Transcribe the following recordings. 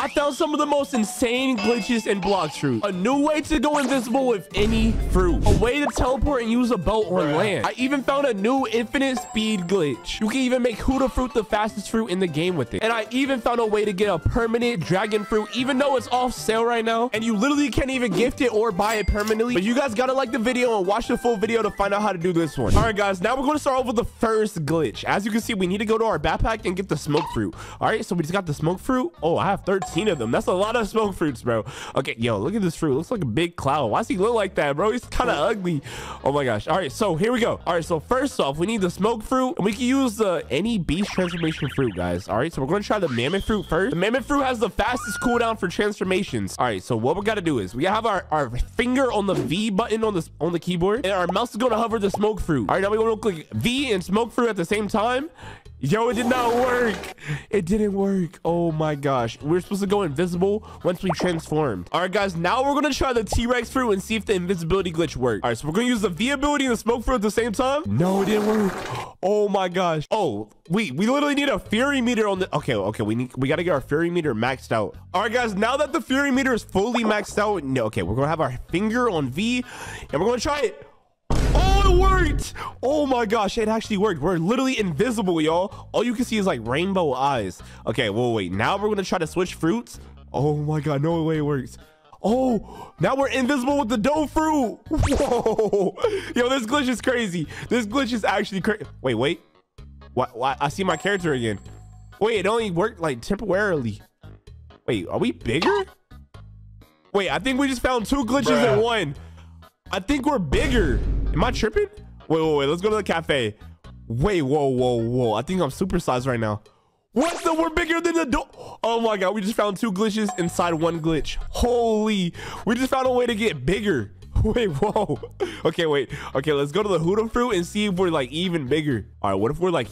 I found some of the most insane glitches in Blox Fruit. A new way to go invisible with any fruit. A way to teleport and use a boat on land. I even found a new infinite speed glitch. You can even make Buddha Fruit the fastest fruit in the game with it. And I even found a way to get a permanent dragon fruit, even though it's off sale right now. And you literally can't even gift it or buy it permanently. But you guys gotta like the video and watch the full video to find out how to do this one. All right, guys, now we're gonna start with the first glitch. As you can see, we need to go to our backpack and get the smoke fruit. All right, so we just got the smoke fruit. Oh, I have 13 of them. That's a lot of smoke fruits, bro. Okay, yo, look at this fruit. looks like a big cloud. Why does he look like that, bro? He's kind of ugly. Oh my gosh. All right, so here we go. All right, so first off, we need the smoke fruit, and we can use the any beast transformation fruit, guys. All right, so we're gonna try the mammoth fruit first. The mammoth fruit has the fastest cooldown for transformations. All right, so what we gotta do is we gotta have our, our finger on the V button on this on the keyboard, and our mouse is gonna hover the smoke fruit. All right, now we're gonna click V and smoke fruit at the same time. Yo, it did not work. It didn't work. Oh my gosh. We are supposed to go invisible once we transformed. All right, guys. Now we're going to try the T-Rex fruit and see if the invisibility glitch works. All right, so we're going to use the V ability and the smoke fruit at the same time. No, it didn't work. Oh my gosh. Oh, we we literally need a fury meter on the okay okay we need we got to get our fury meter maxed out all right guys now that the fury meter is fully maxed out no okay we're gonna have our finger on v and we're gonna try it it worked. Oh my gosh, it actually worked. We're literally invisible, y'all. All you can see is like rainbow eyes. Okay, well, wait. Now we're gonna try to switch fruits. Oh my god, no way it works. Oh, now we're invisible with the dough fruit. Whoa. Yo, this glitch is crazy. This glitch is actually crazy. Wait, wait. What, what? I see my character again. Wait, it only worked like temporarily. Wait, are we bigger? Wait, I think we just found two glitches Bruh. in one. I think we're bigger. Am I tripping? Wait, wait, wait. Let's go to the cafe. Wait, whoa, whoa, whoa. I think I'm supersized right now. What the? We're bigger than the door. Oh my God. We just found two glitches inside one glitch. Holy. We just found a way to get bigger. Wait, whoa. Okay, wait. Okay, let's go to the Buddha fruit and see if we're like even bigger. All right, what if we're like...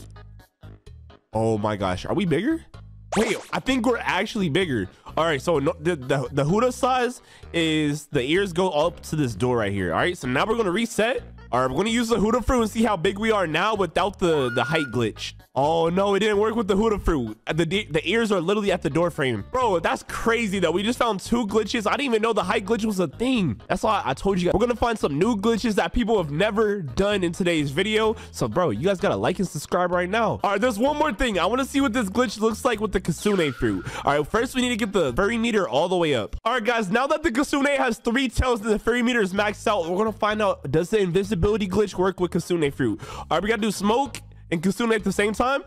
Oh my gosh. Are we bigger? Wait, I think we're actually bigger. All right, so no, the, the, the Buddha size is the ears go up to this door right here. All right, so now we're going to reset. All right, we're to use the Buddha fruit and see how big we are now without the, the height glitch. Oh, no, it didn't work with the Buddha fruit. Uh, the, the ears are literally at the door frame. Bro, that's crazy, though. We just found two glitches. I didn't even know the height glitch was a thing. That's why I told you guys. We're to find some new glitches that people have never done in today's video. So, bro, you guys got to like and subscribe right now. All right, there's one more thing. I want to see what this glitch looks like with the Kitsune fruit. All right, first we need to get the Fury meter all the way up. All right, guys, now that the Kitsune has three tails and the Fury meter is maxed out, we're to find out, does the invisibility glitch work with Kitsune fruit? All right, we got to do smoke and Kitsune at the same time?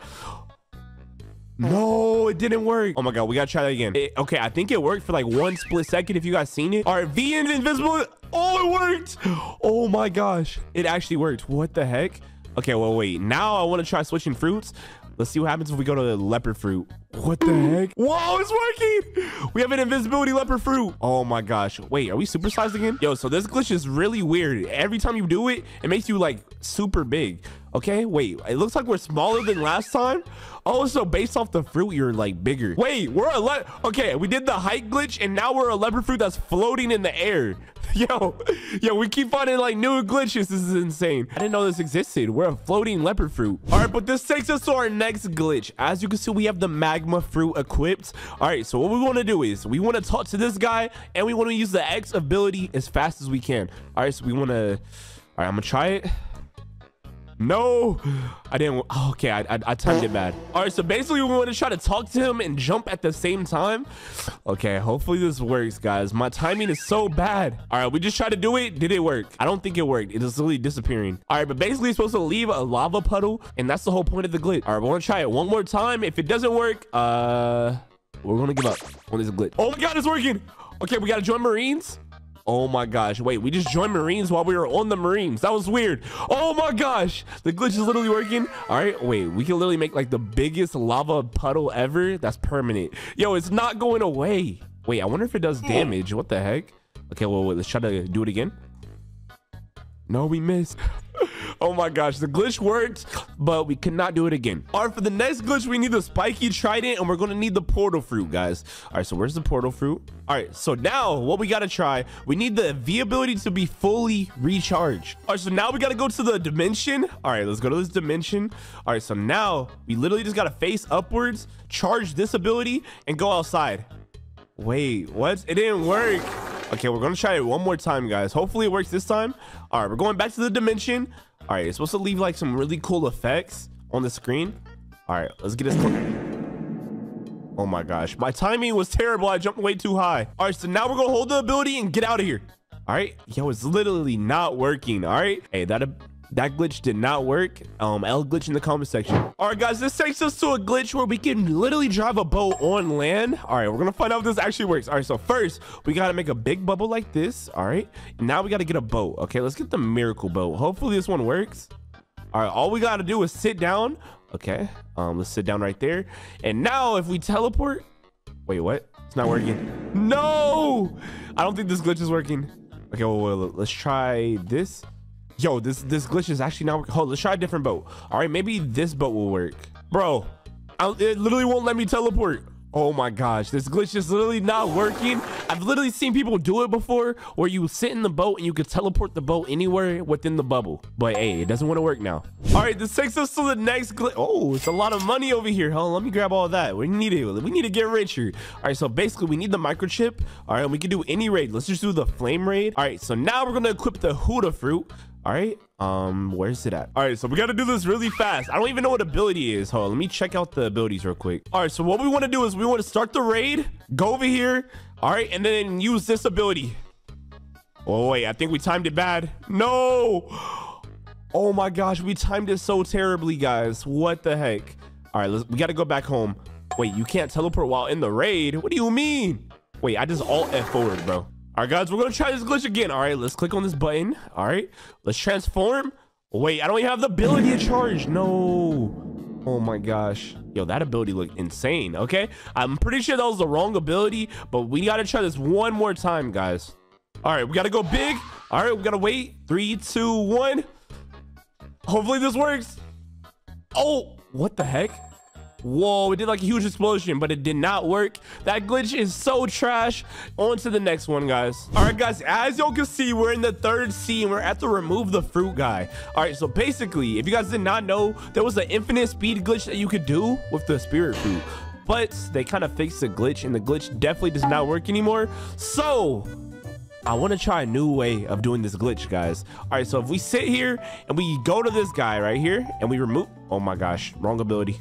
No, it didn't work. Oh my god, we gotta try that again. It, okay, I think it worked for like one split second if you guys seen it. All right, V and invisible. Oh, it worked. Oh my gosh, it actually worked. What the heck? Okay, well, wait. Now I want to try switching fruits. Let's see what happens if we go to the leopard fruit. What the heck? Whoa, it's working. We have an invisibility leopard fruit. Oh my gosh. Wait, are we supersized again? Yo, so this glitch is really weird. Every time you do it, it makes you like super big. Okay, wait, it looks like we're smaller than last time. Oh, so based off the fruit, you're like bigger. Wait, we're a le okay. We did the height glitch, and now we're a leopard fruit that's floating in the air. Yo, yo, we keep finding like new glitches. This is insane. I didn't know this existed. We're a floating leopard fruit. All right, but this takes us to our next glitch. As you can see, we have the magma fruit equipped. All right, so what we want to do is we want to talk to this guy, and we want to use the X ability as fast as we can. All right, so we want to. All right, I'm gonna try it. No, I didn't. Oh, okay, I, I, I timed it bad. All right, so basically we want to try to talk to him and jump at the same time. Okay, hopefully this works, guys. My timing is so bad. All right, we just tried to do it. Did it work? I don't think it worked. It is literally disappearing. All right, but basically it's supposed to leave a lava puddle, and that's the whole point of the glitch. All right, we want to try it one more time. If it doesn't work, uh, we're gonna give up on this glitch. Oh my God, it's working. Okay, we gotta join Marines. Oh my gosh. Wait, we just joined Marines while we were on the Marines. That was weird. Oh my gosh. The glitch is literally working. All right, wait. We can literally make like the biggest lava puddle ever. That's permanent. Yo, it's not going away. Wait, I wonder if it does hmm. damage. What the heck? Okay, well, wait, let's try to do it again. No, we missed. Oh my gosh, the glitch worked, but we cannot do it again. All right, for the next glitch, we need the spiky trident, and we're gonna need the portal fruit, guys. All right, so where's the portal fruit? All right, so now what we gotta try, we need the V ability to be fully recharged. All right, so now we gotta go to the dimension. All right, let's go to this dimension. All right, so now we literally just gotta face upwards, charge this ability, and go outside. Wait, what? It didn't work. Okay, we're gonna try it one more time, guys. Hopefully it works this time. All right, we're going back to the dimension. All right, it's supposed to leave like some really cool effects on the screen. All right, let's get this. Oh my gosh, my timing was terrible. I jumped way too high. All right, so now we're gonna hold the ability and get out of here. All right, yo, it's literally not working. All right, hey, that that glitch did not work. Um, L glitch in the comment section. All right, guys, this takes us to a glitch where we can literally drive a boat on land. All right, we're gonna find out if this actually works. All right, so first we gotta make a big bubble like this. All right, now we gotta get a boat. Okay, let's get the miracle boat. Hopefully this one works. All right, all we gotta do is sit down. Okay, um, let's sit down right there. And now if we teleport, wait, what? It's not working. No, I don't think this glitch is working. Okay, well, well let's try this. Yo, this this glitch is actually not working. Hold, let's try a different boat. All right, maybe this boat will work. Bro, I, it literally won't let me teleport. Oh my gosh, this glitch is literally not working. I've literally seen people do it before where you sit in the boat and you could teleport the boat anywhere within the bubble. But hey, it doesn't want to work now. All right, this takes us to the next glitch. Oh, it's a lot of money over here. Hold on, let me grab all that. We need it. We need to get richer. All right, so basically we need the microchip. All right, we can do any raid. Let's just do the flame raid. All right, so now we're going to equip the Buddha fruit. All right. Um, where's it at? All right, so we got to do this really fast. I don't even know what ability is. Hold on, let me check out the abilities real quick. All right, so what we want to do is we want to start the raid, go over here. All right, and then use this ability. Oh, wait, I think we timed it bad. No. Oh my gosh, we timed it so terribly, guys. What the heck? All right, we got to go back home. Wait, you can't teleport while in the raid? What do you mean? Wait, I just alt F forward, bro. All right, guys, we're going to try this glitch again. All right, let's click on this button. All right, let's transform. Wait, I don't even have the ability to charge. No. Oh my gosh. Yo, that ability looked insane. Okay, I'm pretty sure that was the wrong ability, but we got to try this one more time, guys. All right, we got to go big. All right, we got to wait. Three, two, one. Hopefully this works. Oh, what the heck? Whoa, it did like a huge explosion, but it did not work. That glitch is so trash. On to the next one, guys. All right, guys, as y'all can see, we're in the third sea. We're at the remove the fruit guy. All right, so basically, if you guys did not know, there was an infinite speed glitch that you could do with the spirit fruit. But they kind of fixed the glitch, and the glitch definitely does not work anymore. So I want to try a new way of doing this glitch, guys. All right, so if we sit here and we go to this guy right here and we remove... Oh my gosh, wrong ability.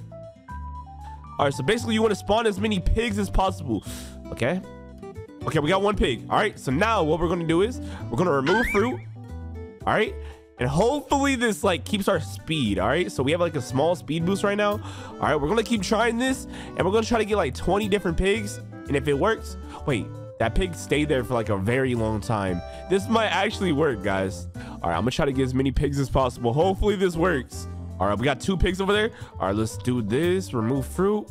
All right, so basically you want to spawn as many pigs as possible. Okay. Okay, we got one pig. All right, so now what we're going to do is we're going to remove fruit. All right. And hopefully this like keeps our speed. All right. So we have like a small speed boost right now. All right. We're going to keep trying this and we're going to try to get like 20 different pigs. And if it works, wait, that pig stayed there for like a very long time. This might actually work, guys. All right. I'm going to try to get as many pigs as possible. Hopefully this works. All right, we got two pigs over there. All right, let's do this. Remove fruit.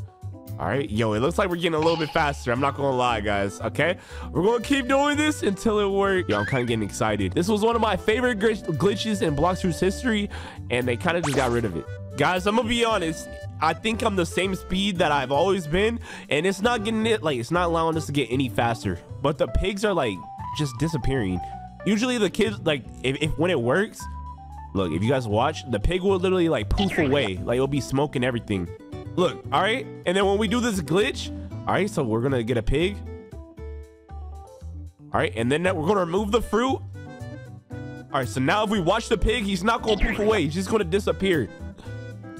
All right, yo, it looks like we're getting a little bit faster. I'm not gonna lie, guys. Okay, we're gonna keep doing this until it works. Yo, I'm kind of getting excited. This was one of my favorite glitches in Bloxfruit's history, and they kind of just got rid of it. Guys, I'm gonna be honest. I think I'm the same speed that I've always been, and it's not getting it like it's not allowing us to get any faster. But the pigs are like just disappearing. Usually the kids like if, if when it works, Look, if you guys watch, the pig will literally like poof away. Like it'll be smoking everything. Look, all right. And then when we do this glitch, all right, so we're gonna get a pig. All right, and then we're gonna remove the fruit. All right, so now if we watch the pig, he's not gonna poof away. He's just gonna disappear.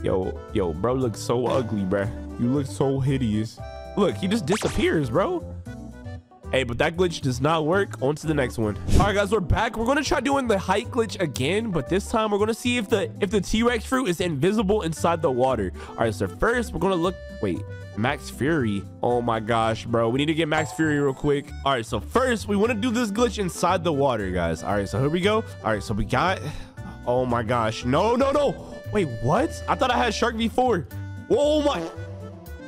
Yo, yo, bro looks so ugly, bro. You look so hideous. Look, he just disappears, bro. Hey, but that glitch does not work. On to the next one. All right, guys, we're back. We're going to try doing the height glitch again, but this time we're going to see if the if the T-Rex fruit is invisible inside the water. All right, so first we're going to look. Wait, Max Fury. Oh my gosh, bro. We need to get Max Fury real quick. All right, so first we want to do this glitch inside the water, guys. All right, so here we go. All right, so we got. Oh my gosh. No, no, no. Wait, what? I thought I had Shark V4. Oh my.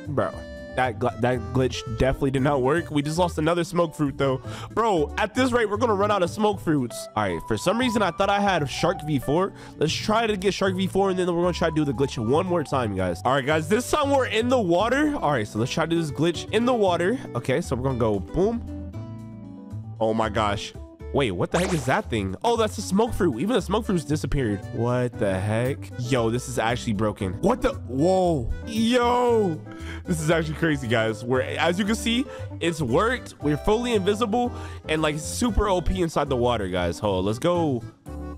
Bro that that glitch definitely did not work. We just lost another smoke fruit though. Bro, at this rate, we're gonna run out of smoke fruits. All right, for some reason, I thought I had Shark V4. Let's try to get Shark V4 and then we're gonna try to do the glitch one more time, you guys. All right, guys, this time we're in the water. All right, so let's try to do this glitch in the water. Okay, so we're gonna go boom. Oh my gosh. Wait, what the heck is that thing? Oh, that's the smoke fruit. Even the smoke fruit's disappeared. What the heck? Yo, this is actually broken. What the? Whoa. Yo. This is actually crazy, guys. Where, as you can see, it's worked. We're fully invisible and like super OP inside the water, guys. Hold on, let's go.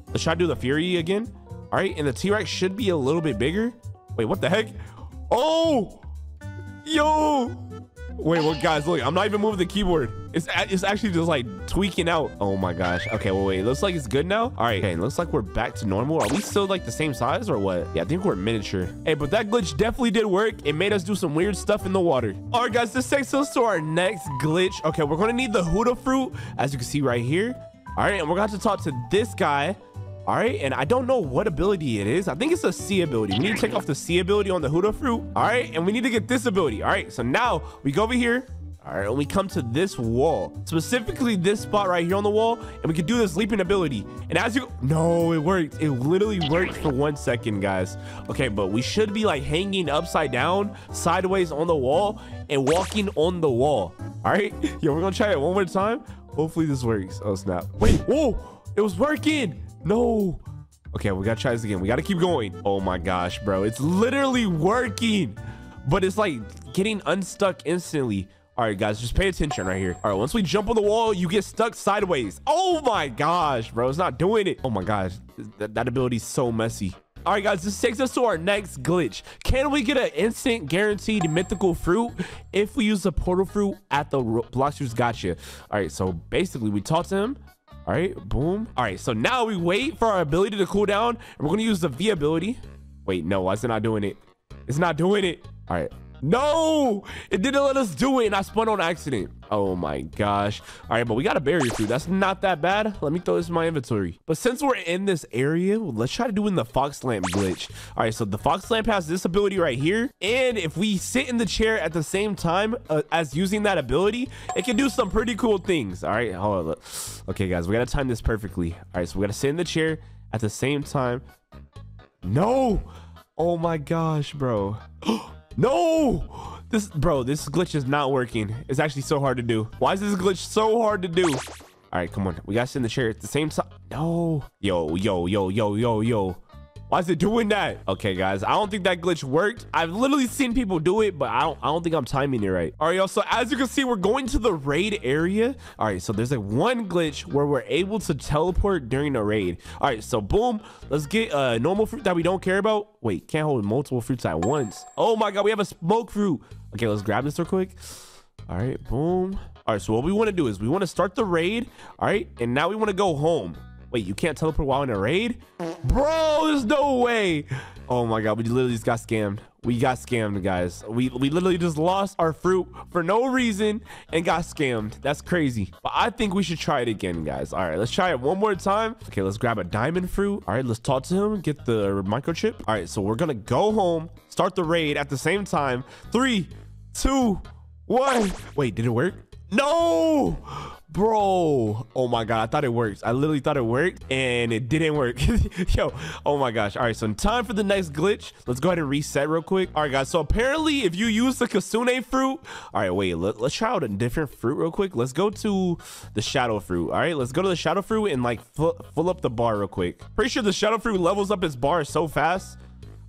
Let's try to do the Fury again. All right, and the T-Rex should be a little bit bigger. Wait, what the heck? Oh, yo. Wait, what, guys? Look, I'm not even moving the keyboard. It's it's actually just like tweaking out. Oh my gosh. Okay, well, wait. Looks like it's good now. All right. Okay, looks like we're back to normal. Are we still like the same size or what? Yeah, I think we're miniature. Hey, but that glitch definitely did work. It made us do some weird stuff in the water. All right, guys. This takes us to our next glitch. Okay, we're gonna need the Buddha fruit, as you can see right here. All right, and we're gonna have to talk to this guy. All right, and I don't know what ability it is. I think it's a C ability. We need to take off the C ability on the Buddha fruit. All right, and we need to get this ability. All right, so now we go over here. All right, and we come to this wall, specifically this spot right here on the wall, and we can do this leaping ability. And as you, no, it worked. It literally worked for one second, guys. Okay, but we should be like hanging upside down, sideways on the wall, and walking on the wall. All right, yo, we're gonna try it one more time. Hopefully this works. Oh snap! Wait, whoa, it was working. No. Okay, we gotta try this again. We gotta keep going. Oh my gosh, bro. It's literally working, but it's like getting unstuck instantly. All right, guys, just pay attention right here. All right, once we jump on the wall, you get stuck sideways. Oh my gosh, bro. It's not doing it. Oh my gosh. That, that ability is so messy. All right, guys, this takes us to our next glitch. Can we get an instant guaranteed mythical fruit if we use the portal fruit at the Blox Fruit's Gotcha? All right, so basically we talk to him all right, boom. All right, so now we wait for our ability to cool down, and we're gonna use the V ability. Wait, no, why is it not doing it? It's not doing it. All right, no, it didn't let us do it, and I spun on accident. Oh my gosh. All right, but we got a barrier through. That's not that bad. Let me throw this in my inventory. But since we're in this area, let's try to do in the fox lamp glitch. All right, so the fox lamp has this ability right here. And if we sit in the chair at the same time uh, as using that ability, it can do some pretty cool things. All right, hold on. Okay, guys, we got to time this perfectly. All right, so we got to sit in the chair at the same time. No. Oh my gosh, bro. No! This, bro, this glitch is not working. It's actually so hard to do. Why is this glitch so hard to do? All right, come on. We got to sit in the chair at the same time. No. Yo, yo, yo, yo, yo, yo. Why is it doing that? Okay, guys, I don't think that glitch worked. I've literally seen people do it, but I don't, I don't think I'm timing it right. All right, y'all. So as you can see, we're going to the raid area. All right, so there's like one glitch where we're able to teleport during a raid. All right, so boom, let's get a normal fruit that we don't care about. Wait, can't hold multiple fruits at once. Oh my God, we have a smoke fruit. Okay, let's grab this real quick. All right, boom. All right, so what we want to do is we want to start the raid. All right, and now we want to go home. Wait, you can't teleport while in a raid? Bro, there's no way. Oh my god, we literally just got scammed. We got scammed, guys. We we literally just lost our fruit for no reason and got scammed. That's crazy. But I think we should try it again, guys. All right, let's try it one more time. Okay, let's grab a diamond fruit. All right, let's talk to him, get the microchip. All right, so we're gonna go home, start the raid at the same time. Three, two, one. Wait, did it work? No! Bro oh my god i thought it worked. I literally thought it worked and it didn't work. Yo oh my gosh. All right so time for the next glitch. Let's go ahead and reset real quick. All right guys so apparently if you use the Kitsune fruit all right wait let, us try out a different fruit real quick. Let's go to the shadow fruit all right? Let's go to the shadow fruit and like full up the bar real quick. Pretty sure the shadow fruit levels up its bar so fast.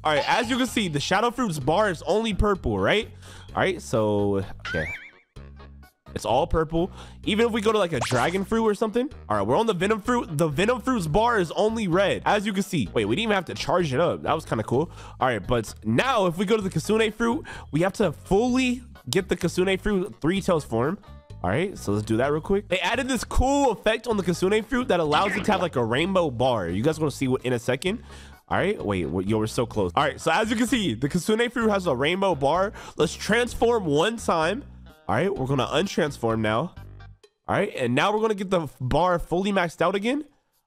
All right as you can see the shadow fruit's bar is only purple right? All right so okay it's all purple. Even if we go to like a dragon fruit or something. All right, we're on the venom fruit. The venom fruit's bar is only red, as you can see. Wait, we didn't even have to charge it up. That was kind of cool. All right, but now if we go to the Kitsune fruit, we have to fully get the Kitsune fruit three tails form. All right, so let's do that real quick. They added this cool effect on the Kitsune fruit that allows it to have like a rainbow bar. You guys want to see what in a second. All right, wait, yo, we're so close. All right, so as you can see, the Kitsune fruit has a rainbow bar. Let's transform one time. All right, we're gonna untransform now. All right, and now we're gonna get the bar fully maxed out again.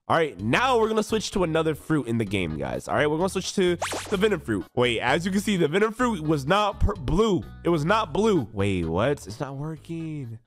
All right, now we're gonna switch to another fruit in the game, guys. All right, we're gonna switch to the venom fruit. Wait, as you can see, the venom fruit was not blue. It was not blue. Wait, what? It's not working.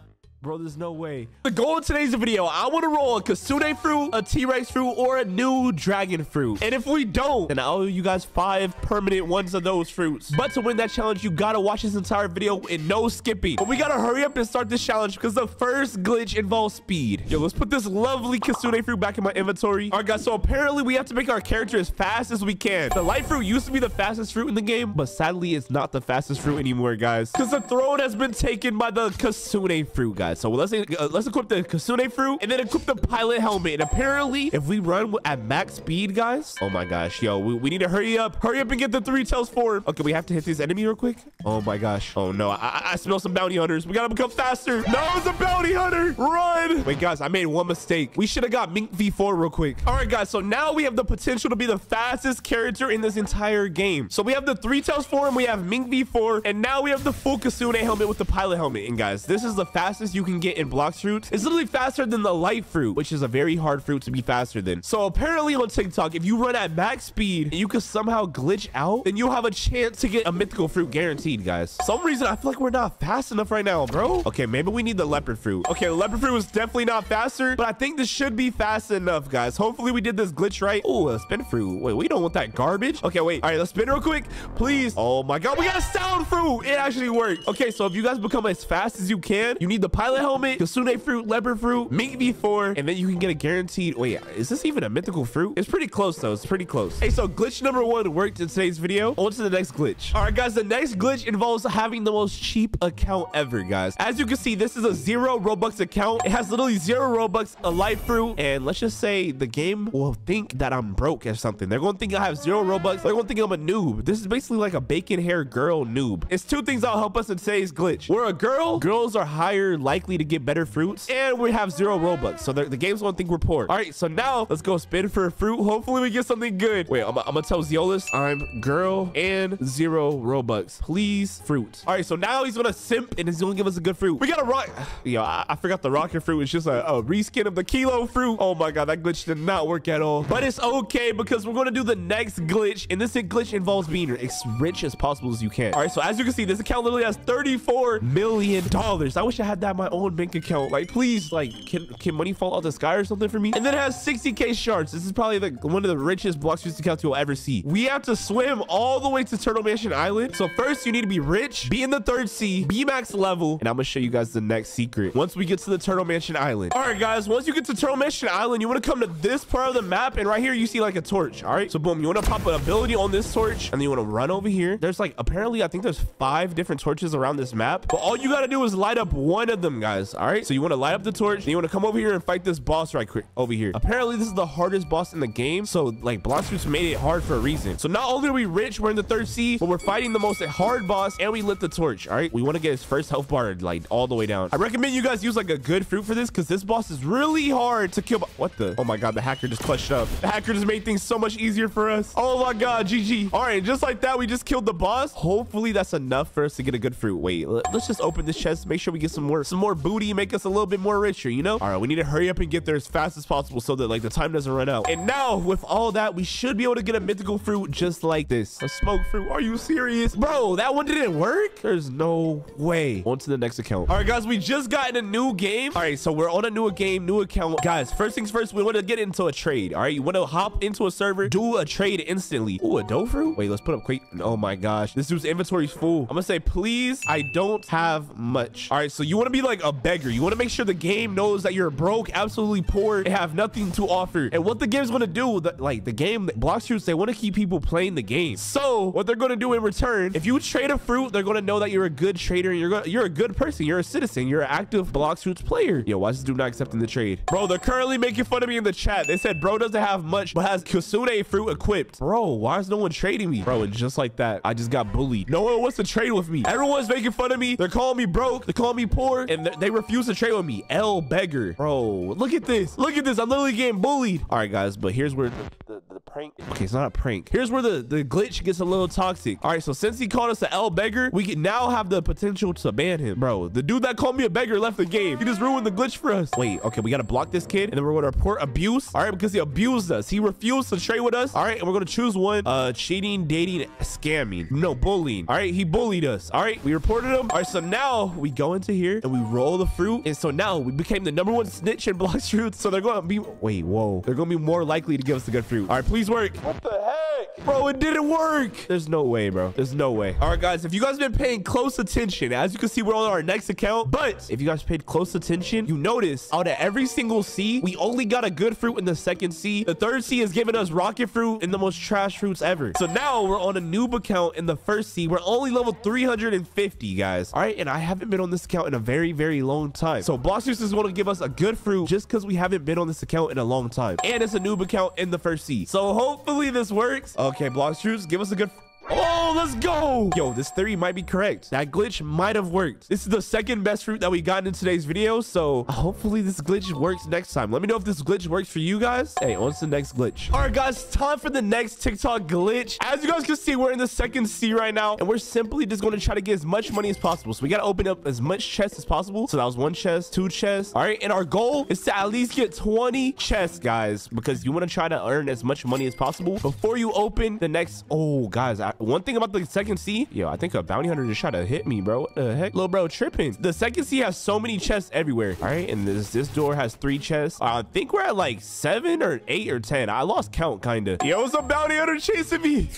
Bro, there's no way. The goal of today's video, I want to roll a Kitsune fruit, a T-Rex fruit, or a new dragon fruit. And if we don't, then I'll owe you guys five permanent ones of those fruits. But to win that challenge, you gotta watch this entire video in no skipping. But we gotta hurry up and start this challenge because the first glitch involves speed. Yo, let's put this lovely Kitsune fruit back in my inventory. All right, guys, so apparently we have to make our character as fast as we can. The light fruit used to be the fastest fruit in the game, but sadly, it's not the fastest fruit anymore, guys. Because the throne has been taken by the Kitsune fruit, guys. So let's uh, let's equip the Kitsune fruit and then equip the pilot helmet. And apparently, if we run at max speed, guys, oh my gosh, yo, we, we need to hurry up, hurry up and get the three tails forward. Okay, we have to hit this enemy real quick. Oh my gosh. Oh no, I, I smell some bounty hunters. We gotta become faster. No, it's a bounty hunter. Run. Wait, guys, I made one mistake. We should have got Mink V4 real quick. All right, guys, so now we have the potential to be the fastest character in this entire game. So we have the three tails form, we have Mink V4, and now we have the full Kitsune helmet with the pilot helmet. And guys, this is the fastest you can get in Blox fruits. It's literally faster than the light fruit, which is a very hard fruit to be faster than. So apparently on TikTok, if you run at max speed and you can somehow glitch out, then you'll have a chance to get a mythical fruit guaranteed, guys. Some reason I feel like we're not fast enough right now, bro. Okay, maybe we need the leopard fruit. Okay, the leopard fruit was definitely not faster, but I think this should be fast enough, guys. Hopefully we did this glitch right. Oh, a spin fruit. Wait, we don't want that garbage. Okay, wait. All right, let's spin real quick, please. Oh my God, we got a sound fruit. It actually worked. Okay, so if you guys become as fast as you can, you need the pilot helmet, Kitsune fruit, leopard fruit, Mink V4, and then you can get a guaranteed. Wait, is this even a mythical fruit? It's pretty close though. It's pretty close. Hey, so glitch number one worked in today's video. On to the next glitch. All right, guys, the next glitch involves having the most cheap account ever, guys. As you can see, this is a zero Robux account. It has literally zero Robux, a light fruit, and let's just say the game will think that I'm broke or something. They're going to think I have zero Robux. They're going to think I'm a noob. This is basically like a bacon hair girl noob. It's two things that'll help us in today's glitch. We're a girl. Girls are higher likely to get better fruits, and we have zero Robux. So the, game's to think we're poor. All right, so now let's go spin for a fruit. Hopefully we get something good. Wait, I'm, I'm to tell Zeolus I'm girl and zero Robux. Please, fruit. All right, so now he's to simp and he's to give us a good fruit. We got a rock. Yo, I, I forgot the rocket fruit is just a, a reskin of the kilo fruit. Oh my God, that glitch did not work at all. But it's okay because we're to do the next glitch. And this glitch involves being as rich as possible as you can. All right, so as you can see, this account literally has $34 million. I wish I had that in my own bank account. Like, please, like, can, can money fall out the sky or something for me? And then it has 60K shards. This is probably the, one of the richest Blox accounts you'll ever see. We have to swim all the way to Turtle Mansion Island. So first, you need to be rich, be in the third sea, be max level, and I'm going to show you guys the next secret once we get to the Turtle Mansion Island. All right, guys, once you get to Turtle Mansion Island, you want to come to this part of the map, and right here, you see like a torch. All right, so boom, you want to pop an ability on this torch, and then you want to run over here. There's like, apparently, I think there's five different torches around this map, but all you got to do is light up one of them, guys. All right, so you want to light up the torch, and you want to come over here and fight this boss right quick over here. Apparently, this is the hardest boss in the game, so like Fruits made it hard for a reason. So not only are we rich, we're in the third sea, but we're fighting the most hard boss, and we lit the torch. All right, we want to get his first health bar like all the way down. I recommend you guys use like a good fruit for this because this boss is really hard to kill. What the? Oh my God, the hacker just clutched up. The hacker just made things so much easier for us. Oh my God, GG. All right, just like that, we just killed the boss. Hopefully that's enough for us to get a good fruit. Wait, let's just open this chest, make sure we get some more, some more booty, make us a little bit more richer, you know? All right, we need to hurry up and get there as fast as possible so that like the time doesn't run out. And now with all that, we should be able to get a mythical fruit just like this. A smoke fruit. Are you serious? Bro, that one didn't work? There's no way. On to the next account. All right, guys, we just got in a new game. All right, so we're on a new game, new account. Guys, first things first, we want to get into a trade. All right, you want to hop into a server, do a trade instantly. Ooh, a dough fruit? Wait, let's put up quick. Oh my gosh, this dude's inventory's full. I'm gonna say, please, I don't have much. All right, so you want to be like a beggar. You want to make sure the game knows that you're broke, absolutely poor, and have nothing to offer. And what the game's gonna do, the, like the game, Blox Fruits, they want to keep people playing the game. So what they're gonna do in return, if you trade a fruit, they're gonna know that you're a good trader. And you're gonna, you're a good person. You're a citizen. You're an active Blox Fruits player. Yo, why is this dude not accepting the trade? Bro, they're currently making fun of me in the chat. They said, bro doesn't have much, but has Kitsune fruit equipped. Bro, why is no one trading me? Bro, and just like that, I just got bullied. No one wants to trade with me. Everyone's making fun of me. They're calling me broke. They're calling me poor, and they refuse to trade with me. L beggar. Bro, look at this. Look at this. I'm literally getting bullied. All right, guys, but here's where the, the, the prank. Okay, it's not a prank. Here's where the, the glitch gets a little toxic. All right, so since he called us an L beggar, we can now have the potential to ban him. Bro, the dude that called me a beggar left the game. He just ruined the glitch for us. Wait, okay, we got to block this kid and then we're going to report abuse. All right, because he abused us. He refused to trade with us. All right, and we're going to choose one. Uh, cheating, dating, scamming. No, bullying. All right, he bullied us. All right, we reported him. All right, so now we go into here and we roll the fruit. And so now we became the number one snitch in Blox Fruits. So they're going to be, wait, whoa. They're going to be more likely to give us the good fruit. All right, please work. What the heck? Bro, it didn't work. There's no way, bro. There's no way. All right, guys, if you guys have been paying close attention, as you can see, we're on our next account. But if you guys paid close attention, you notice out of every single sea, we only got a good fruit in the second sea. The third sea is giving us rocket fruit and the most trash fruits ever. So now we're on a noob account in the first sea. We're only level 350, guys. All right, and I haven't been on this account in a very, very long time. So Bloxers is going to give us a good fruit just because we haven't been on this account in a long time. And it's a noob account in the first sea. So hopefully this works. Okay, Bloxers, give us a good Oh, let's go. Yo, this theory might be correct. That glitch might have worked. This is the second best fruit that we got in today's video. So hopefully this glitch works next time. Let me know if this glitch works for you guys. Hey, what's the next glitch? All right, guys, time for the next TikTok glitch. As you guys can see, we're in the second sea right now, and we're simply just going to try to get as much money as possible. So we got to open up as much chests as possible. So that was one chest, two chests. All right, and our goal is to at least get 20 chests, guys, because you want to try to earn as much money as possible before you open the next. Oh, guys, I, one thing about the second sea, yo, I think a bounty hunter just tried to hit me, bro. What the heck? Little bro tripping. The second sea has so many chests everywhere. All right, and this this door has three chests. I think we're at like seven or eight or ten. I lost count, kind of. Yo, it's a bounty hunter chasing me.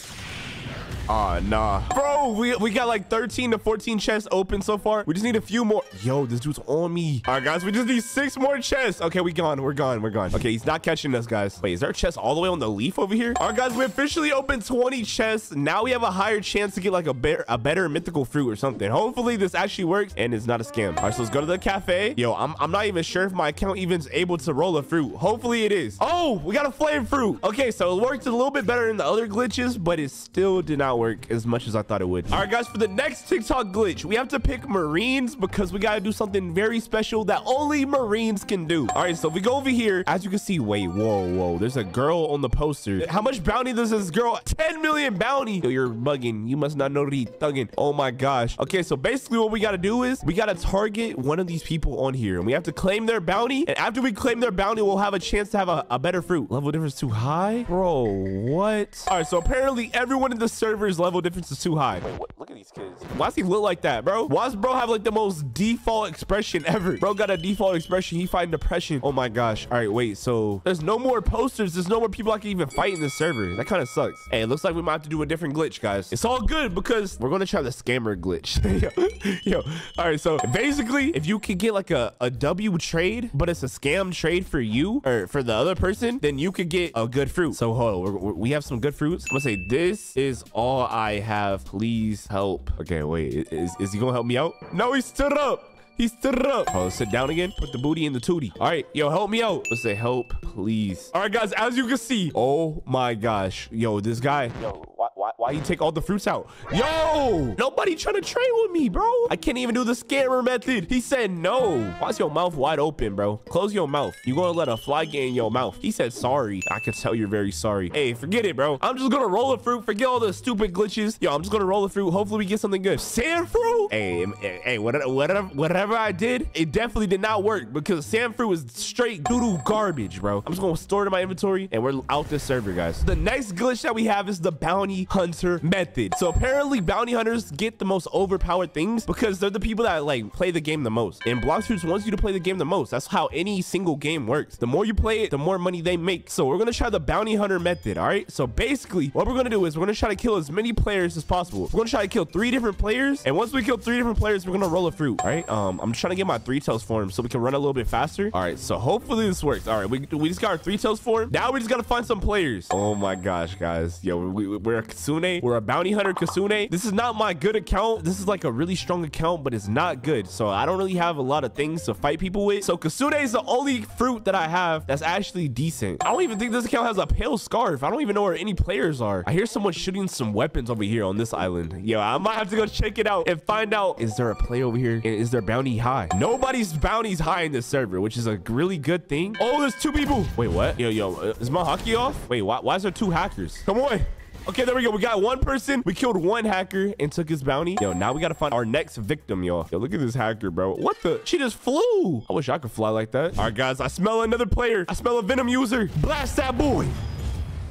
Ah, uh, nah. Bro, we, we got like 13 to 14 chests open so far. We just need a few more. Yo, this dude's on me. All right, guys, we just need six more chests. Okay, we gone. We're gone. We're gone. Okay, he's not catching us, guys. Wait, is there a chest all the way on the leaf over here? All right, guys, we officially opened 20 chests. Now we have a higher chance to get like a better, a better mythical fruit or something. Hopefully this actually works and it's not a scam. All right, so let's go to the cafe. Yo, I'm, I'm not even sure if my account even is able to roll a fruit. Hopefully it is. Oh, we got a flame fruit. Okay, so it worked a little bit better than the other glitches, but it still did not work as much as I thought it would. All right, guys, for the next TikTok glitch, we have to pick Marines because we got to do something very special that only Marines can do. All right, so if we go over here, as you can see, wait, whoa, whoa, there's a girl on the poster. How much bounty does this girl? 10 million bounty. Yo, you're bugging. You must not know he's thugging. Oh my gosh. Okay, so basically what we got to do is we got to target one of these people on here and we have to claim their bounty. And after we claim their bounty, we'll have a chance to have a, a better fruit. Level difference too high? Bro, what? All right, so apparently everyone in the server's level difference is too high. Wait, what? Look at these kids. Why does he look like that, bro? Why does bro have like the most default expression ever? Bro got a default expression. He fighting depression. Oh my gosh. All right, wait. So there's no more posters. There's no more people I can even fight in this server. That kind of sucks. Hey, it looks like we might have to do a different glitch, guys. It's all good because we're going to try the scammer glitch. yo, yo. All right. So basically, if you could get like a, a W trade, but it's a scam trade for you or for the other person, then you could get a good fruit. So hold on. We're, we have some good fruits. I'm going to say this is all I have please help. Okay, wait. Is, is he gonna help me out? No, he stood up. He stood up. Oh, sit down again. Put the booty in the tootie. All right, yo, help me out. Let's say help, please. All right, guys, as you can see. Oh my gosh. Yo, this guy. Yo, why, why, you take all the fruits out? Yo, nobody trying to trade with me, bro. I can't even do the scammer method. He said no. Why's your mouth wide open, bro? Close your mouth. You gonna let a fly get in your mouth. He said sorry. I can tell you're very sorry. Hey, forget it, bro. I'm just gonna roll the fruit. Forget all the stupid glitches. Yo, I'm just gonna roll the fruit. Hopefully we get something good. Sand fruit? Hey, eh, hey, whatever, whatever, whatever I did, it definitely did not work because sand fruit was straight doo-doo garbage, bro. I'm just gonna store it in my inventory and we're out this server, guys. The next glitch that we have is the bounty hunter method. So apparently bounty hunters get the most overpowered things because they're the people that like play the game the most. And Blox Fruits wants you to play the game the most. That's how any single game works. The more you play it, the more money they make. So we're gonna try the bounty hunter method, all right? So basically, what we're gonna do is we're gonna try to kill as many players as possible. We're gonna try to kill three different players, and once we kill three different players, we're gonna roll a fruit, all right? Um, I'm trying to get my three tails form so we can run a little bit faster. All right, so hopefully this works. All right, we, we just got our three tails form. Now we just gotta find some players. Oh my gosh, guys. Yo, we, we're soon Kitsune. We're a bounty hunter Kitsune. This is not my good account. This is like a really strong account, but it's not good. So I don't really have a lot of things to fight people with. So Kitsune is the only fruit that I have that's actually decent. I don't even think this account has a pale scarf. I don't even know where any players are. I hear someone shooting some weapons over here on this island. Yo, I might have to go check it out and find out, is there a play over here? Is their bounty high? Nobody's bounty's high in this server, which is a really good thing. Oh, there's two people. Wait, what? Yo, yo, is my Haki off? Wait, why, why is there two hackers? Come on. Okay, there we go. We got one person. We killed one hacker and took his bounty. Yo, now we got to find our next victim, y'all. Yo, look at this hacker, bro. What the? She just flew. I wish I could fly like that. All right, guys. I smell another player. I smell a Venom user. Blast that boy.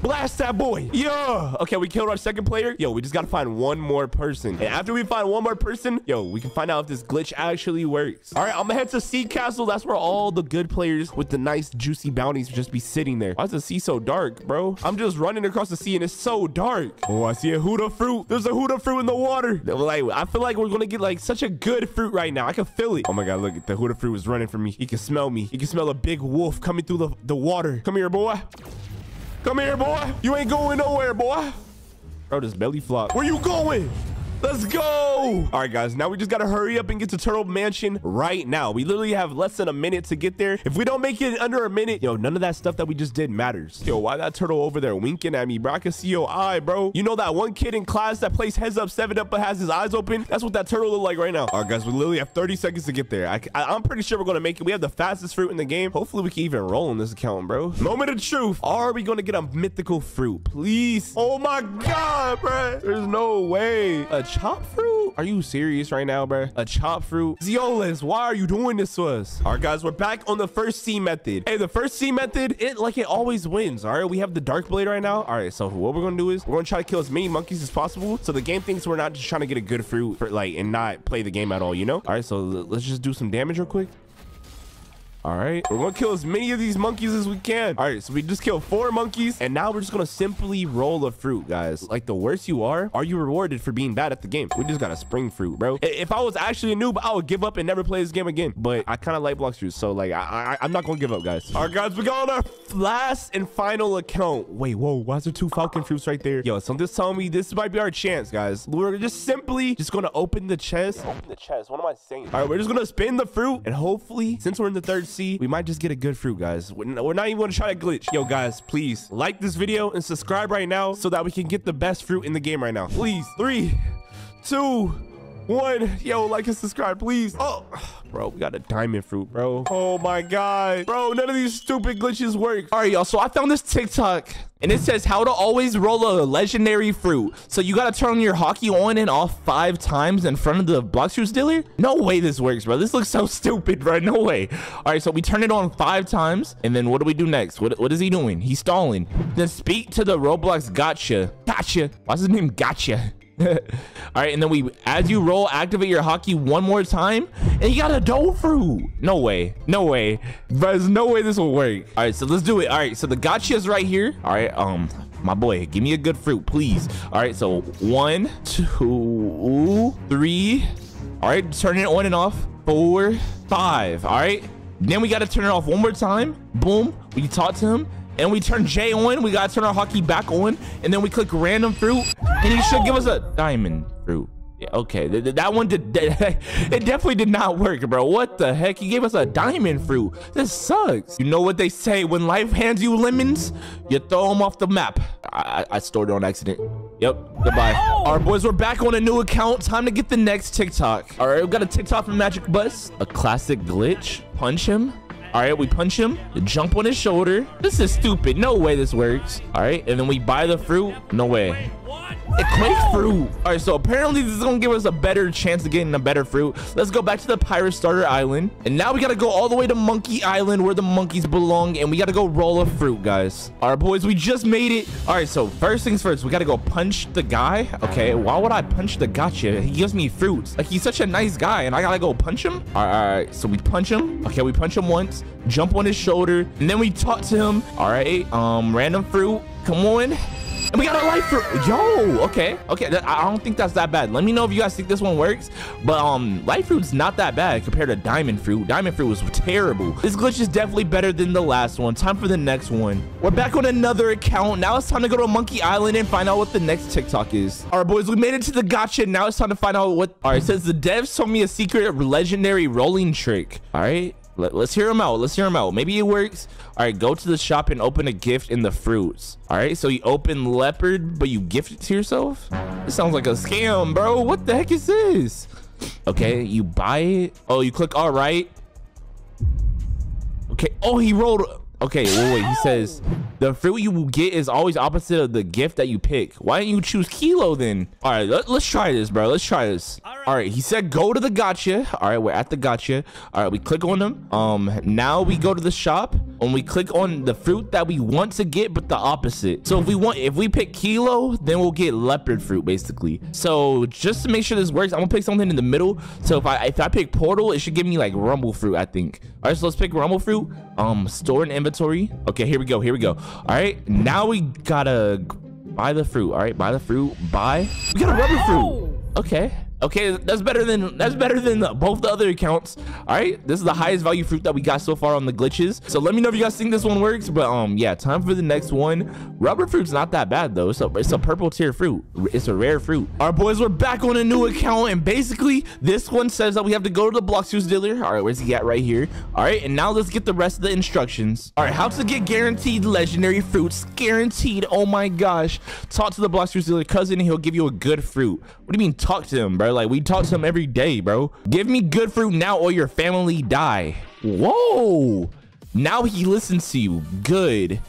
Blast that boy. Yeah. Okay, we killed our second player. Yo, we just got to find one more person. And after we find one more person, yo, we can find out if this glitch actually works. All right, I'm going to head to Sea Castle. That's where all the good players with the nice juicy bounties just be sitting there. Why is the sea so dark, bro? I'm just running across the sea and it's so dark. Oh, I see a Buddha fruit. There's a Buddha fruit in the water. Like, I feel like we're going to get like such a good fruit right now. I can feel it. Oh my God, look, at the Buddha fruit is running from me. He can smell me. He can smell a big wolf coming through the, the water. Come here, boy. Come here, boy. You ain't going nowhere, boy. Bro, this belly flop. Where you going? Let's go. All right, guys. Now we just got to hurry up and get to Turtle Mansion right now. We literally have less than a minute to get there. If we don't make it under a minute, yo, none of that stuff that we just did matters. Yo, why that turtle over there winking at me, bro? I can see your eye, bro. You know that one kid in class that plays heads up, seven up, but has his eyes open? That's what that turtle look like right now. All right, guys. We literally have 30 seconds to get there. I, I, am pretty sure we're going to make it. We have the fastest fruit in the game. Hopefully, we can even roll in this account, bro. Moment of truth. Are we going to get a mythical fruit? Please. Oh, my God, bro. There's no way. A chop fruit? Are you serious right now, bro? A chop fruit? Zeolus, why are you doing this to us? All right, guys, we're back on the first sea method. Hey, the first sea method, it like it always wins. All right, we have the dark blade right now. All right, so what we're gonna do is we're gonna try to kill as many monkeys as possible. So the game thinks we're not just trying to get a good fruit for like and not play the game at all, you know? All right, so let's just do some damage real quick. All right, we're gonna kill as many of these monkeys as we can. All right, so we just killed four monkeys, and now we're just gonna simply roll a fruit, guys. Like the worse you are, are you rewarded for being bad at the game? We just got a spring fruit, bro. If I was actually a noob, I would give up and never play this game again. But I kind of like Blox Fruits, so like I, I am not gonna give up, guys. All right, guys, we got our last and final account. Wait, whoa, why is there two falcon fruits right there? Yo, something's telling me this might be our chance, guys. We're just simply just gonna open the chest. Open the chest. What am I saying? All right, we're just gonna spin the fruit, and hopefully, since we're in the third sea, we might just get a good fruit, guys. We're not even going to try to glitch. Yo, guys, please like this video and subscribe right now so that we can get the best fruit in the game right now. Please. Three, two, one. Yo, like and subscribe, please. Oh, bro, we got a diamond fruit, bro. Oh my God. Bro, none of these stupid glitches work. All right, y'all. So I found this TikTok and it says how to always roll a legendary fruit. So you got to turn your Haki on and off five times in front of the Blox Fruits dealer. No way this works, bro. This looks so stupid, bro. No way. All right, so we turn it on five times. And then what do we do next? What, what is he doing? He's stalling. Then speak to the Roblox gotcha. Gotcha. What's his name? Gotcha. all right and then we as you roll activate your Haki one more time and you got a dough fruit. No way. No way. There's no way this will work. All right so let's do it. All right so the gotcha is right here. All right um my boy give me a good fruit please. All right so one two three. All right turn it on and off. Four five. All right then we got to turn it off one more time. Boom we talk to him and we turn J on. We gotta turn our Haki back on, and then we click random fruit, and he should give us a diamond fruit. Yeah, okay, th th that one did. it definitely did not work, bro. What the heck? He gave us a diamond fruit. This sucks. You know what they say? When life hands you lemons, you throw them off the map. I, I, I stored it on accident. Yep. Goodbye. All right, boys, we're back on a new account. Time to get the next TikTok. All right, we got a TikTok from Magic Bus. A classic glitch. Punch him. All right, we punch him, jump on his shoulder. This is stupid. No way this works. All right, and then we buy the fruit. No way. It quake fruit. All right, so apparently this is gonna give us a better chance of getting a better fruit. Let's go back to the pirate starter island. And now we gotta go all the way to monkey island where the monkeys belong. And we gotta go roll a fruit, guys. All right, boys, we just made it. All right, so first things first, we gotta go punch the guy. Okay, why would I punch the gotcha? He gives me fruits. Like he's such a nice guy and I gotta go punch him. All right, all right, so we punch him. Okay, we punch him once, jump on his shoulder, and then we talk to him. All right, um, random fruit. Come on. And we got a life fruit. Yo, okay. Okay, I don't think that's that bad. Let me know if you guys think this one works. But um, life fruit's not that bad compared to diamond fruit. Diamond fruit was terrible. This glitch is definitely better than the last one. Time for the next one. We're back on another account. Now it's time to go to Monkey Island and find out what the next TikTok is. All right, boys, we made it to the gotcha. Now it's time to find out what. All right, says the devs told me a secret legendary rolling trick. All right. Let, us hear him out. Let's hear him out. Maybe it works. All right, go to the shop and open a gift in the fruits. All right, so you open leopard, but you gift it to yourself? This sounds like a scam, bro. What the heck is this? Okay, you buy it. Oh, you click all right. Okay. Oh, he rolled. Okay, wait, wait. He says the fruit you will get is always opposite of the gift that you pick. Why didn't you choose kilo then? All right, let, us try this, bro. Let's try this. All right. All right, he said go to the gotcha. All right, we're at the gotcha. All right, we click on them. Um, now we go to the shop and we click on the fruit that we want to get, but the opposite. So if we want, if we pick kilo, then we'll get leopard fruit basically. So just to make sure this works, I'm gonna pick something in the middle. So if I if I pick portal, it should give me like rumble fruit, I think. All right, so let's pick rumble fruit. Um, store in inventory. Okay, here we go. Here we go. All right, now we gotta buy the fruit. All right, buy the fruit. Buy. We got a rubber fruit. Okay. Okay, that's better than that's better than the, both the other accounts. All right, this is the highest value fruit that we got so far on the glitches. So let me know if you guys think this one works. But um, yeah, time for the next one. Rubber fruit's not that bad though. So it's a purple tier fruit. It's a rare fruit. All right, boys, we're back on a new account, and basically this one says that we have to go to the Bloxfruits dealer. All right, where's he at? Right here. All right, and now let's get the rest of the instructions. All right, how to get guaranteed legendary fruits? Guaranteed. Oh my gosh. Talk to the Bloxfruits dealer cousin, and he'll give you a good fruit. What do you mean talk to him, bro? Like we talk to him every day, bro. Give me good fruit now or your family die. Whoa. Now he listens to you. Good.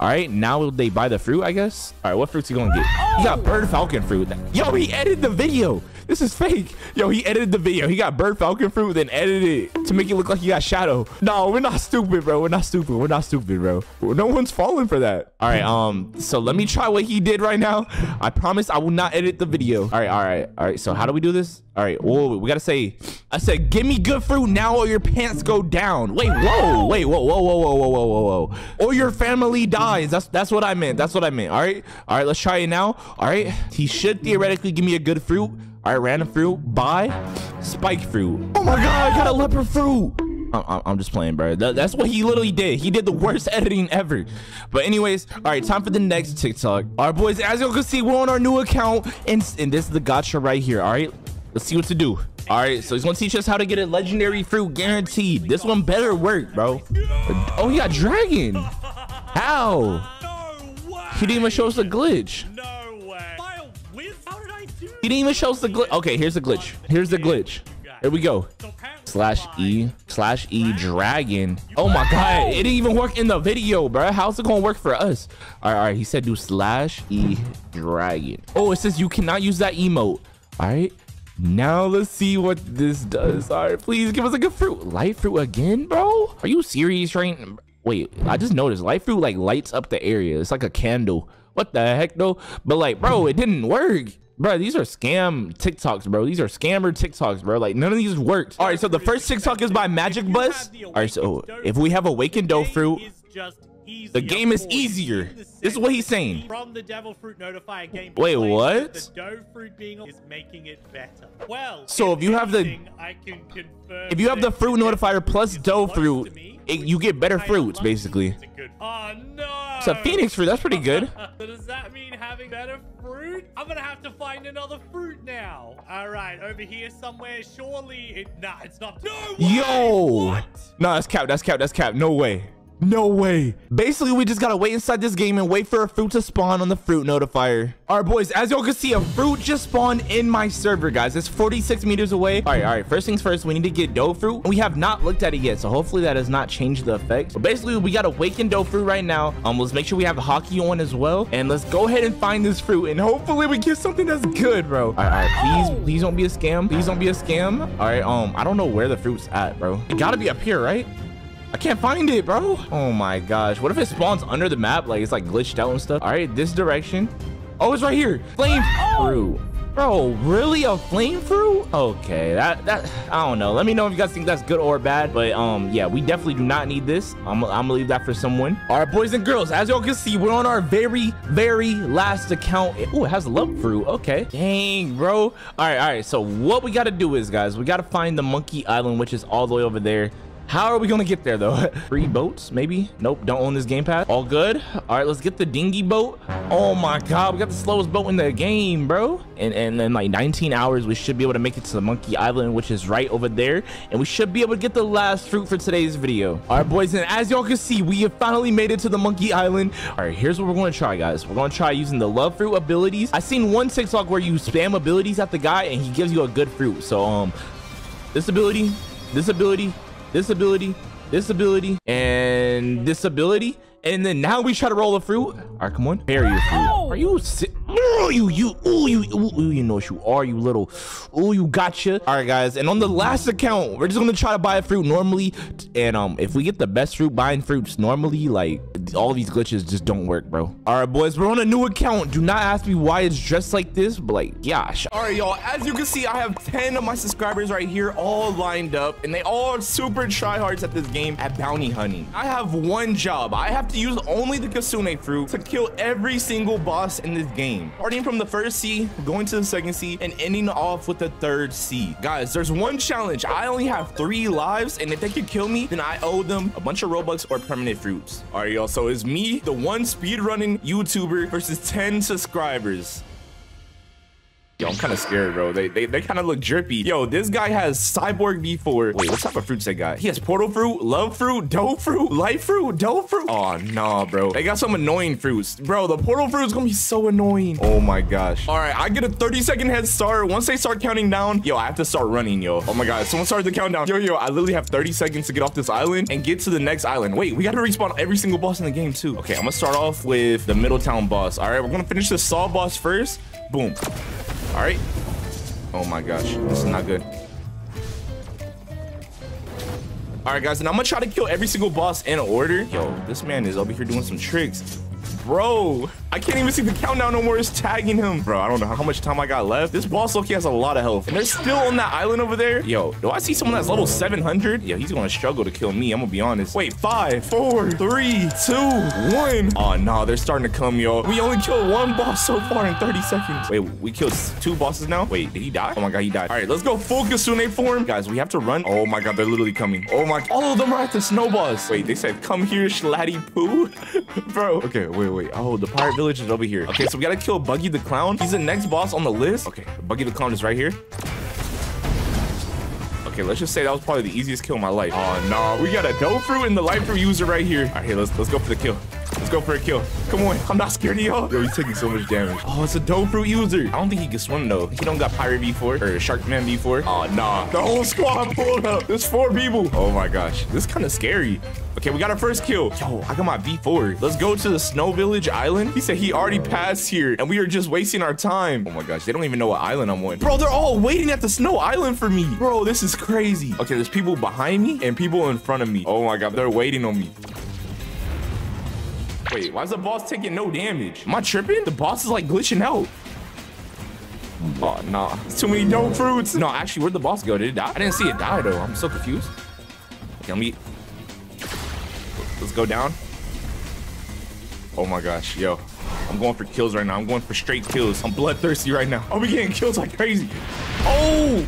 All right, now will they buy the fruit, I guess. All right, what fruits he gonna get? He got bird falcon fruit. Yo, he edited the video. This is fake. Yo, he edited the video. He got bird falcon fruit, then edited it to make it look like he got shadow. No, we're not stupid, bro. We're not stupid. We're not stupid, bro. No one's falling for that. All right, um, so let me try what he did right now. I promise I will not edit the video. All right, all right, all right. So how do we do this? All right, whoa, we gotta say, I said, give me good fruit now or your pants go down. Wait, whoa, wait, whoa, whoa, whoa, whoa, whoa, whoa, whoa, whoa. Or your family dies. That's that's what I meant. That's what I meant. All right, all right, let's try it now. All right, he should theoretically give me a good fruit. All right, random fruit. Buy spike fruit. Oh my god, I got a leopard fruit. I'm I'm just playing, bro. That's what he literally did. He did the worst editing ever. But anyways, all right, time for the next TikTok. All right, boys, as you can see, we're on our new account, and, and this is the gotcha right here. All right, let's see what to do. All right, so he's gonna teach us how to get a legendary fruit guaranteed. This one better work, bro. Oh, he got dragon. How? He didn't even show us a glitch. He didn't even show us the glitch. Okay, here's the glitch. Here's the glitch. Here we go. Slash E slash E dragon. Oh my god, it didn't even work in the video, bro. How's it gonna work for us? All right, all right. He said do slash E dragon. Oh, it says you cannot use that emote. All right. Now let's see what this does. All right, please give us a good fruit. Light fruit again, bro? Are you serious right Wait, I just noticed light fruit like lights up the area. It's like a candle. What the heck though? But like, bro, it didn't work. Bro, these are scam TikToks, bro. These are scammer TikToks, bro. Like none of these worked. All right, so the first TikTok is by Magic Bus. All right, so if we have awakened dough fruit, the game is easier. This is what he's saying. From the Devil Fruit Notifier game. Wait, what? The dough fruit being is making it better. Well, so if you have the if you have the fruit notifier plus dough fruit, it, you get better fruits basically. Oh no! It's a phoenix fruit. That's pretty good. so does that mean having better fruit? I'm gonna have to find another fruit now. All right, over here somewhere. Surely it. Nah, it's not. No way! Yo! What? No, that's cap. That's cap. That's cap. No way. No way. Basically, we just gotta wait inside this game and wait for a fruit to spawn on the fruit notifier. All right, boys, as y'all can see, a fruit just spawned in my server, guys. It's 46 meters away. All right, all right. First things first, we need to get dough fruit. We have not looked at it yet, so hopefully that has not changed the effect. But basically, we got awakened dough fruit right now. Um, let's make sure we have Haki on as well. And let's go ahead and find this fruit. And hopefully we get something that's good, bro. All right, all right. Please, please don't be a scam. Please don't be a scam. All right, um, I don't know where the fruit's at, bro. It gotta be up here, right? I can't find it, bro. Oh my gosh. What if it spawns under the map? Like it's like glitched out and stuff. All right, this direction. Oh, it's right here. Flame fruit. Bro, really a flame fruit? Okay, that that I don't know. Let me know if you guys think that's good or bad. But um, yeah, we definitely do not need this. I'm, I'm gonna leave that for someone. All right, boys and girls, as y'all can see, we're on our very, very last account. Oh, it has a love fruit. Okay. Dang, bro. All right, all right. So what we gotta do is, guys, we gotta find the monkey island, which is all the way over there. How are we gonna get there though? Three boats, maybe? Nope, don't own this game pad. All good. All right, let's get the dinghy boat. Oh my god, we got the slowest boat in the game, bro. And and then like 19 hours, we should be able to make it to the monkey island, which is right over there. And we should be able to get the last fruit for today's video. All right, boys, and as y'all can see, we have finally made it to the monkey island. All right, here's what we're gonna try, guys. We're gonna try using the love fruit abilities. I seen one TikTok where you spam abilities at the guy and he gives you a good fruit. So um, this ability, this ability, this ability, this ability, and this ability. And then now we try to roll a fruit. All right, come on. Bury your fruit. Are you si Oh, you, you, oh, you, ooh, ooh, you know what you are, you little, oh, you gotcha. All right, guys. And on the last account, we're just to try to buy a fruit normally. And um, if we get the best fruit buying fruits normally, like all these glitches just don't work, bro. All right, boys, we're on a new account. Do not ask me why it's dressed like this, but like, gosh. All right, y'all. As you can see, I have 10 of my subscribers right here, all lined up, and they all super tryhards at this game at bounty hunting. I have one job. I have to use only the Kitsune fruit to kill every single boss in this game. Starting from the first sea, going to the second sea, and ending off with the third sea. Guys, there's one challenge. I only have three lives, and if they can kill me, then I owe them a bunch of Robux or permanent fruits. All right, y'all. So it's me, the one speedrunning YouTuber, versus 10 subscribers. Yo, I'm kind of scared, bro. They they, they kind of look drippy. Yo, this guy has Cyborg V4. Wait, what type of fruits they got? He has Portal Fruit, Love Fruit, Dough Fruit, Life Fruit, Dough Fruit. Oh, nah, bro. They got some annoying fruits. Bro, the Portal Fruit is gonna be so annoying. Oh my gosh. All right, I get a 30 second head start. Once they start counting down, yo, I have to start running, yo. Oh my god, someone started the countdown. Yo, yo, I literally have 30 seconds to get off this island and get to the next island. Wait, we gotta respawn every single boss in the game too. Okay, I'm gonna start off with the Middletown boss. All right, we're gonna finish the Saw boss first. Boom. All right. Oh my gosh, this is not good. All right, guys, and I'm gonna try to kill every single boss in order. Yo, this man is over here doing some tricks. Bro, I can't even see the countdown no more. It's tagging him. Bro, I don't know how much time I got left. This boss Loki has a lot of health. And they're still on that island over there. Yo, do I see someone that's level 700? Yeah, he's gonna struggle to kill me. I'm gonna be honest. Wait, five, four, three, two, one. Oh, no, they're starting to come, yo. We only killed one boss so far in 30 seconds. Wait, we killed two bosses now? Wait, did he die? Oh my God, he died. All right, let's go full Kitsune form. Guys, we have to run. Oh my God, they're literally coming. Oh my, all of them are at the snow boss. Wait, they said, come here, Schlatty Poo. Bro, okay, wait, wait. Oh, the pirate village is over here. Okay, so we gotta kill Buggy the Clown. He's the next boss on the list. Okay, Buggy the Clown is right here. Okay, let's just say that was probably the easiest kill of my life. Oh, no. We got a dough and the life fruit user right here. All right, here, let's, let's go for the kill. Let's go for a kill. Come on. I'm not scared of y'all. Yo, he's taking so much damage. Oh, it's a dough fruit user. I don't think he can swim, though. He don't got Pirate V4 or Sharkman V4. Oh, nah. The whole squad pulled up. There's four people. Oh, my gosh. This is kind of scary. Okay, we got our first kill. Yo, I got my V4. Let's go to the Snow Village Island. He said he already passed here, and we are just wasting our time. Oh my gosh, they don't even know what island I'm on. Bro, they're all waiting at the Snow Island for me. Bro, this is crazy. Okay, there's people behind me and people in front of me. Oh my god, they're waiting on me. Wait, why is the boss taking no damage? Am I tripping? The boss is like glitching out. Oh, nah. It's too many dope fruits. No, actually, where'd the boss go? Did it die? I didn't see it die, though. I'm so confused. Okay, let me... Let's go down. Oh my gosh, yo. I'm going for kills right now. I'm going for straight kills. I'm bloodthirsty right now. Oh, I'll be getting kills like crazy. Oh!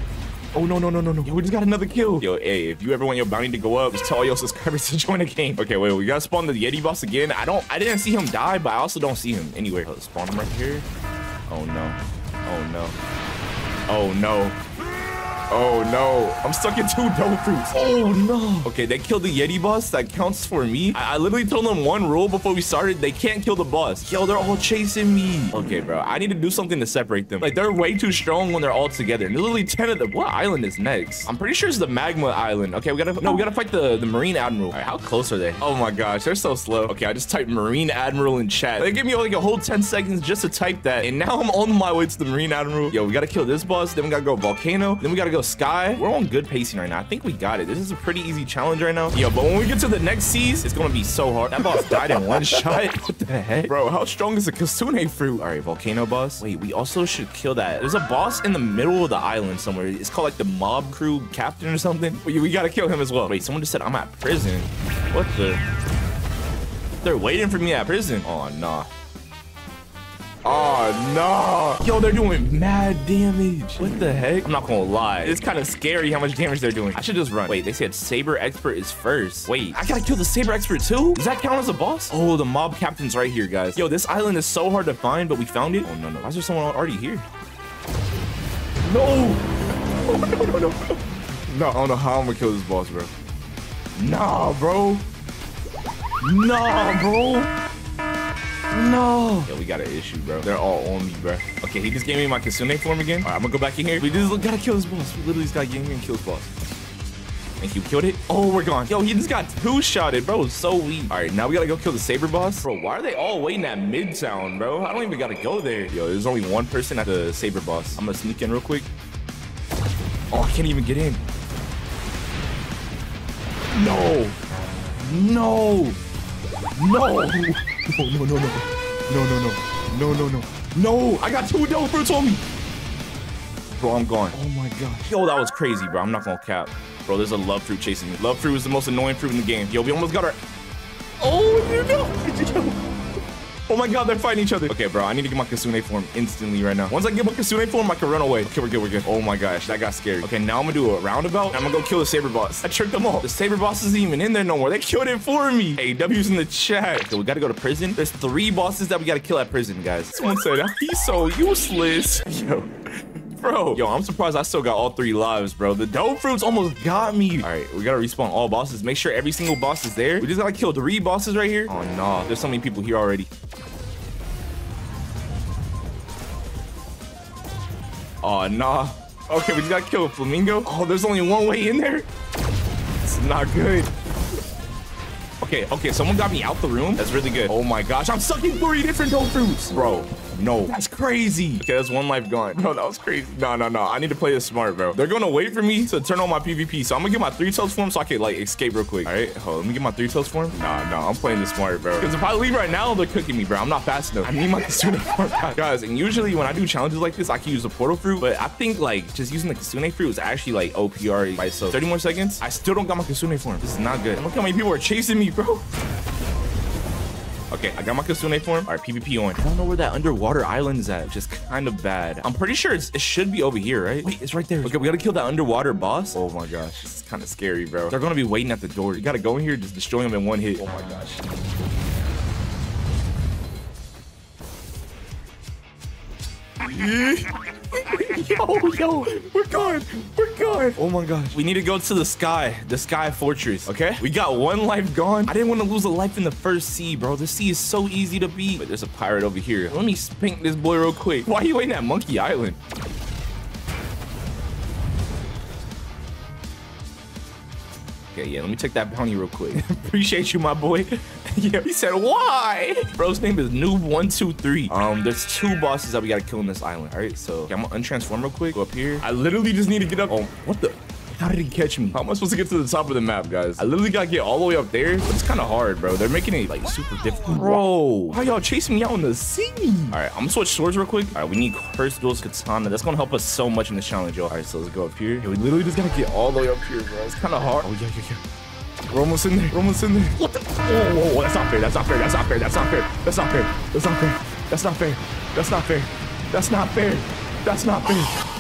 Oh, no, no, no, no, no. Yo, we just got another kill. Yo, hey, if you ever want your bounty to go up, just tell all your subscribers to join the game. Okay, wait, we gotta spawn the Yeti boss again. I don't, I didn't see him die, but I also don't see him anywhere. Let's spawn him right here. Oh, no. Oh, no. Oh, no. Oh no, I'm stuck in two dough fruits. Oh no. Okay, they killed the Yeti boss. That counts for me. I, I, literally told them one rule before we started. They can't kill the boss. Yo, they're all chasing me. Okay, bro, I need to do something to separate them. Like, they're way too strong when they're all together. And literally 10 of them. What island is next? I'm pretty sure it's the Magma Island. Okay, we gotta, no, we gotta fight the, the Marine Admiral. All right, how close are they? Oh my gosh, they're so slow. Okay, I just typed Marine Admiral in chat. They gave me like a whole 10 seconds just to type that. And now I'm on my way to the Marine Admiral. Yo, we gotta kill this boss. Then we gotta go Volcano. Then we gotta go go Sky. We're on good pacing right now. I think we got it. This is a pretty easy challenge right now. Yo, but when we get to the next seas, it's gonna be so hard. That boss died in one shot. What the heck? Bro, how strong is the Kitsune fruit? All right, volcano boss. Wait, we also should kill that. There's a boss in the middle of the island somewhere. It's called like the mob crew captain or something. We, we gotta kill him as well. Wait, someone just said I'm at prison. What the? They're waiting for me at prison. Oh, nah. Ah, oh, no. Yo, they're doing mad damage. What the heck? I'm not gonna lie. It's kind of scary how much damage they're doing. I should just run. Wait, they said Saber Expert is first. Wait, I gotta kill the Saber Expert too? Does that count as a boss? Oh, the mob captain's right here, guys. Yo, this island is so hard to find, but we found it. Oh, no, no. Why is there someone already here? No. Oh, no, no, no. No, I don't know how I'm gonna kill this boss, bro. Nah, bro. Nah, bro. No. Yeah, we got an issue, bro. They're all on me, bro. Okay, he just gave me my Kitsune form again. All right, I'm gonna go back in here. We just gotta kill this boss. We literally just gotta get in here and kill this boss. Thank you. Killed it. Oh, we're gone. Yo, he just got two-shotted, bro. So weak. All right, now we gotta go kill the Saber boss. Bro, why are they all waiting at Midtown, bro? I don't even gotta go there. Yo, there's only one person at the Saber boss. I'm gonna sneak in real quick. Oh, I can't even get in. No. No. No. No, no, no, no. No, no, no. No, no, no. No, I got two devil fruits on me. Bro, I'm gone. Oh my gosh. Yo, that was crazy, bro. I'm not gonna cap. Bro, there's a love fruit chasing me. Love fruit is the most annoying fruit in the game. Yo, we almost got our... Oh, you know. Oh my god, they're fighting each other. Okay, bro, I need to get my Kitsune form instantly right now. Once I get my Kitsune form, I can run away. Okay, we're good, we're good. Oh my gosh, that got scary. Okay, now I'm gonna do a roundabout. I'm gonna go kill the Saber boss. I tricked them all. The Saber boss isn't even in there no more. They killed it for me. Hey, W's in the chat. We gotta go to prison. There's three bosses that we gotta kill at prison, guys. This Someone said, he's so useless. Yo. Bro, yo, I'm surprised I still got all three lives, bro. The dope fruits almost got me. All right, we gotta respawn all bosses. Make sure every single boss is there. We just gotta kill three bosses right here. Oh, no. There's so many people here already. Oh, nah. Okay, we just gotta kill a flamingo. Oh, there's only one way in there? It's not good. Okay, okay, someone got me out the room. That's really good. Oh my gosh, I'm sucking three different dope fruits. Bro, no. That's crazy. Okay, that's one life gone. Bro, that was crazy. No, no, no. I need to play this smart, bro. They're gonna wait for me to turn on my PvP. So I'm gonna get my three toes form so I can like escape real quick. All right, hold on. Let me get my three toes form. Nah, nah, I'm playing this smart, bro. Because if I leave right now, they're cooking me, bro. I'm not fast enough. I need my Kitsune form back. Guys, and usually when I do challenges like this, I can use the portal fruit. But I think like just using the Kitsune fruit is actually like OPR by itself. 30 more seconds. I still don't got my Kitsune form. This is not good. Look how many people are chasing me, bro. Okay, I got my Kitsune form. All right, PvP on. I don't know where that underwater island is at, which is kind of bad. I'm pretty sure it's, it should be over here, right? Wait, it's right there. Okay, we gotta kill that underwater boss. Oh my gosh, this is kind of scary, bro. They're gonna be waiting at the door. You gotta go in here, just destroy them in one hit. Oh my gosh. Yo, yo, we're gone. We're gone. Oh my gosh. We need to go to the sky, the sky fortress. Okay. We got one life gone. I didn't want to lose a life in the first sea, bro. The sea is so easy to beat. But there's a pirate over here. Let me spank this boy real quick. Why are you waiting at Monkey Island? Okay, yeah, let me take that bounty real quick. Appreciate you, my boy. yeah, he said, why? Bro's name is Noob123. Um, there's two bosses that we gotta kill on this island. All right, so okay, I'm gonna untransform real quick. Go up here. I literally just need to get up. Oh, what the? How did he catch me? How am I supposed to get to the top of the map, guys? I literally gotta get all the way up there. But it's kind of hard, bro. They're making it like super difficult. Bro, why y'all chasing me out in the sea? All right, I'm gonna switch swords real quick. All right, we need Cursed Dual Katana. That's gonna help us so much in this challenge, yo. All right, so let's go up here. Yeah, we literally just gotta get all the way up here, bro. It's kind of hard. Oh, yeah, yeah, yeah. We're almost in there. We're almost in there. What the? Whoa, whoa, whoa. That's not fair. That's not fair. That's not fair. That's not fair. That's not fair. That's not fair. That's not fair. That's not fair. That's not fair. That's not fair.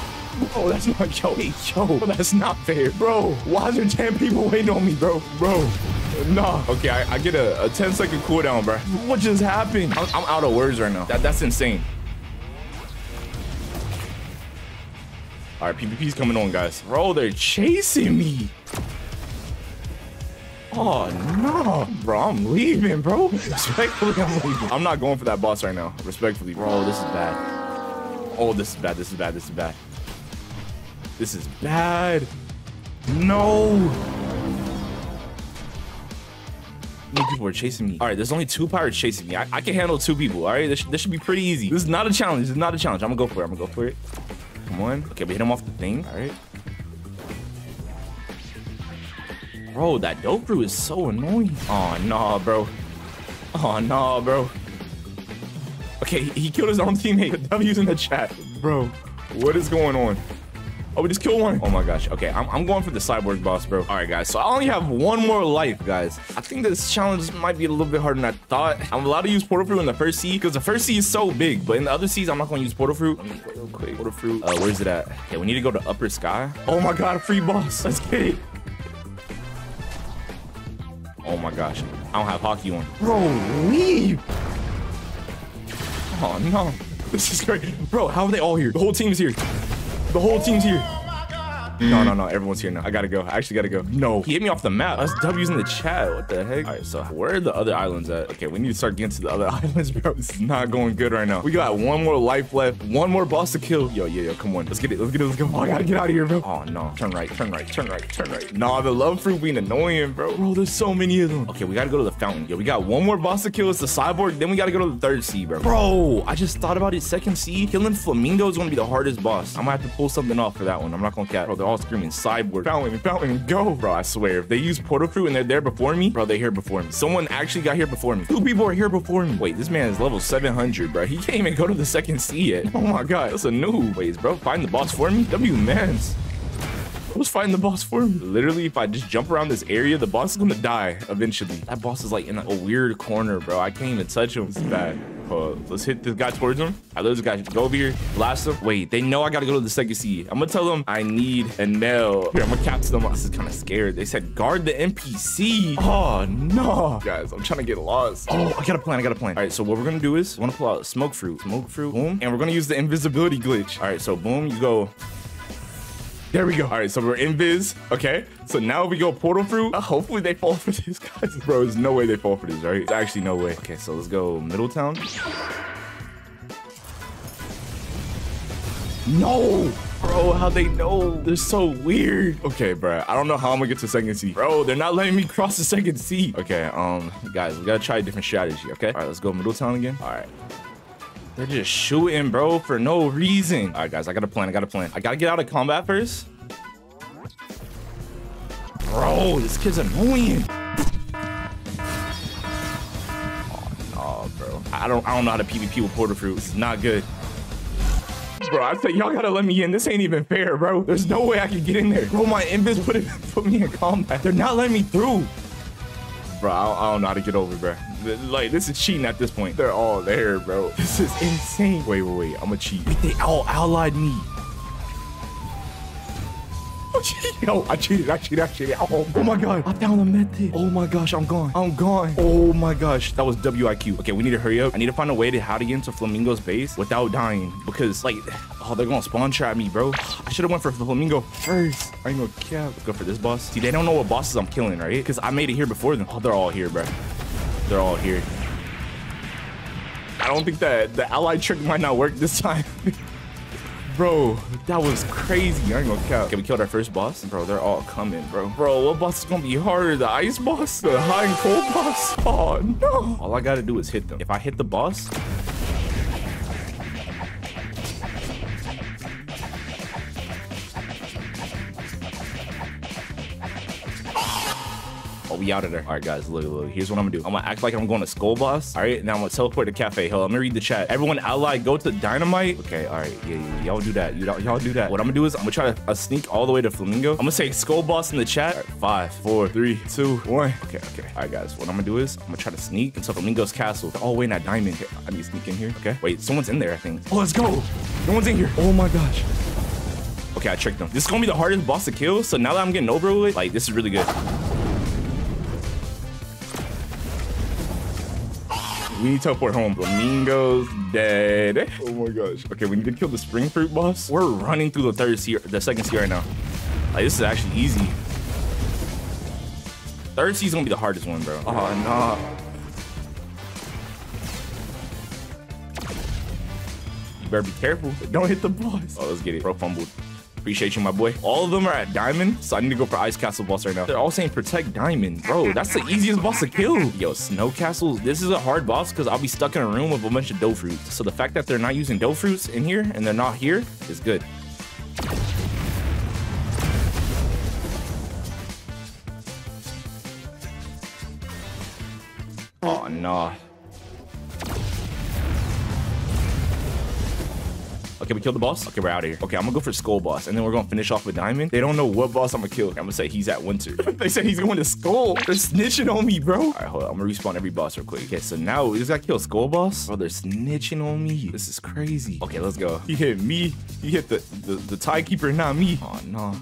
Bro, that's not yo, hey, yo. That's not fair, bro. Why is there 10 people waiting on me, bro? Bro. Nah. Okay, I, I get a, a 10 second cooldown, bro. What just happened? I'm, I'm out of words right now. That, that's insane. All right, PvP's coming on, guys. Bro, they're chasing me. Oh, no. Bro, I'm leaving, bro. Respectfully, I'm leaving. I'm not going for that boss right now. Respectfully. Bro, this is bad. Oh, this is bad. This is bad. This is bad. This is bad. No. People are chasing me. All right, there's only two pirates chasing me. I, I can handle two people. All right, this, this should be pretty easy. This is not a challenge. This is not a challenge. I'm gonna go for it. I'm gonna go for it. Come on. Okay, we hit him off the thing. All right. Bro, that dope fruit is so annoying. Oh, nah, bro. Oh, nah, bro. Okay, he, he killed his own teammate. W's in the chat. Bro, what is going on? Oh, we just killed one. Oh my gosh. Okay, I'm, I'm going for the cyborg boss, bro. All right, guys. So I only have one more life, guys. I think this challenge might be a little bit harder than I thought. I'm allowed to use portal fruit in the first sea because the first sea is so big, but in the other seas, I'm not going to use portal fruit. Let me go real quick. Portal fruit. Uh, where's it at? Okay, we need to go to upper sky. Oh my god, a free boss. Let's get it. Oh my gosh. I don't have Haki on. Bro, leave. Oh no. This is great. Bro, how are they all here? The whole team's here. The whole team's here. No, no, mm. no. Everyone's here now. I gotta go. I actually gotta go. No. He hit me off the map. Us W's in the chat. What the heck? All right, so where are the other islands at? Okay, we need to start getting to the other islands, bro. This is not going good right now. We got one more life left. One more boss to kill. Yo, yeah, yo, come on. Let's get it. Let's get it. Let's go. Oh, I gotta get out of here, bro. Oh, no. Turn right. Turn right. Turn right. Turn right. Nah, the love fruit being annoying, bro. Bro, there's so many of them. Okay, we gotta go to the fountain. Yo, we got one more boss to kill. It's the cyborg. Then we gotta go to the third sea, bro. Bro, I just thought about it. Second sea. Killing flamingo is gonna be the hardest boss. I'm gonna have to pull something off for that one. I'm not gonna cap. Bro, all screaming cyborg. Fountain, fountain, go. Bro, I swear. If they use portal fruit and they're there before me, bro, they're here before me. Someone actually got here before me. Two people are here before me. Wait, this man is level 700, bro. He can't even go to the second sea yet. Oh my god, that's a noob. Wait, bro, find the boss for me? W mans. Who's fighting the boss for me? Literally, if I just jump around this area, the boss is gonna die eventually. That boss is like in a weird corner, bro. I can't even touch him. It's bad. Uh, let's hit this guy towards him. I let this guy go over here, blast him. Wait, they know I gotta go to the second sea. I'm gonna tell them I need a nail. Here, I'm gonna capture them. This is kind of scared. They said guard the NPC. Oh no, guys, I'm trying to get lost. Oh, I got a plan. I got a plan. All right, so what we're gonna do is we're gonna pull out smoke fruit, smoke fruit, boom, and we're gonna use the invisibility glitch. All right, so boom, you go there we go. All right, so we're in Viz. Okay, so now we go portal through. Uh, hopefully they fall for this, guys. Bro, there's no way they fall for this, right? There's actually no way. Okay, so let's go Middletown. No! Bro, how they know? They're so weird. Okay, bro. I don't know how I'm gonna get to second sea. Bro, they're not letting me cross the second sea. Okay, um, guys, we gotta try a different strategy, okay? All right, let's go Middletown again. All right. They're just shooting, bro, for no reason. All right, guys, I got a plan. I got a plan. I gotta get out of combat first. Bro, this kid's annoying. Oh, no, bro. I don't, I don't know how to PvP with portal fruit. This is not good. Bro, I said y'all gotta let me in. This ain't even fair, bro. There's no way I can get in there. Bro, my invis put it put me in combat. They're not letting me through. Bro, I don't, I don't know how to get over, bro. Like, this is cheating at this point. They're all there, bro. This is insane. Wait, wait, wait. I'm gonna cheat. They all allied me. Yo, I cheated, I cheated, I cheated. Oh, oh my god, I found a method. Oh my gosh, I'm gone. I'm gone. Oh my gosh, that was WIQ. Okay, we need to hurry up. I need to find a way to how to get into Flamingo's base without dying because, like, oh, they're gonna spawn trap me, bro. I should have went for Flamingo first. I ain't no cap. Let's go for this boss. See, they don't know what bosses I'm killing, right? Because I made it here before them. Oh, they're all here, bro. They're all here. I don't think that the ally trick might not work this time. Bro, that was crazy. I ain't gonna count. Okay, we killed our first boss. Bro, they're all coming, bro. Bro, what boss is gonna be harder? The ice boss? The hot and cold boss? Oh, no. All I gotta do is hit them. If I hit the boss, we out. All right, guys, look, look. Here's what I'm gonna do. I'm gonna act like I'm going to Skull Boss. All right, now I'm gonna teleport to Cafe. On, I'm gonna read the chat. Everyone allied, go to Dynamite. Okay, all right, yeah, yeah, y'all do that. Y'all do that. What I'm gonna do is I'm gonna try to uh, sneak all the way to Flamingo. I'm gonna say Skull Boss in the chat. All right, five, four, three, two, one. Okay, okay. All right, guys, what I'm gonna do is I'm gonna try to sneak into Flamingo's castle. They're all waiting at Diamond. Okay, I need to sneak in here. Okay, wait, someone's in there, I think. Oh, let's go. No one's in here. Oh my gosh. Okay, I tricked them. This is gonna be the hardest boss to kill. So now that I'm getting over with, like, this is really good. We need to teleport home. Flamingo's dead. Oh my gosh. Okay, we need to kill the spring fruit boss. We're running through the third sea, the second sea right now. Like, this is actually easy. Third sea is gonna be the hardest one, bro. Oh, no. You better be careful. Don't hit the boss. Oh, let's get it. Bro fumbled. Appreciate you, my boy. All of them are at Diamond, so I need to go for Ice Castle boss right now. They're all saying protect Diamond. Bro, that's the easiest boss to kill. Yo, Snow Castle, this is a hard boss because I'll be stuck in a room with a bunch of dough fruits. So the fact that they're not using dough fruits in here and they're not here is good. Oh, no. Okay, we killed the boss. Okay, we're out of here. Okay, I'm gonna go for Skull Boss, and then we're gonna finish off with Diamond. They don't know what boss I'm gonna kill. I'm gonna say he's at Winter. they say he's going to Skull. They're snitching on me, bro. All right, hold on. I'm gonna respawn every boss real quick. Okay, so now we just gotta kill Skull Boss. Bro, they're snitching on me. This is crazy. Okay, let's go. He hit me. He hit the the, the Tide Keeper, not me. Oh no.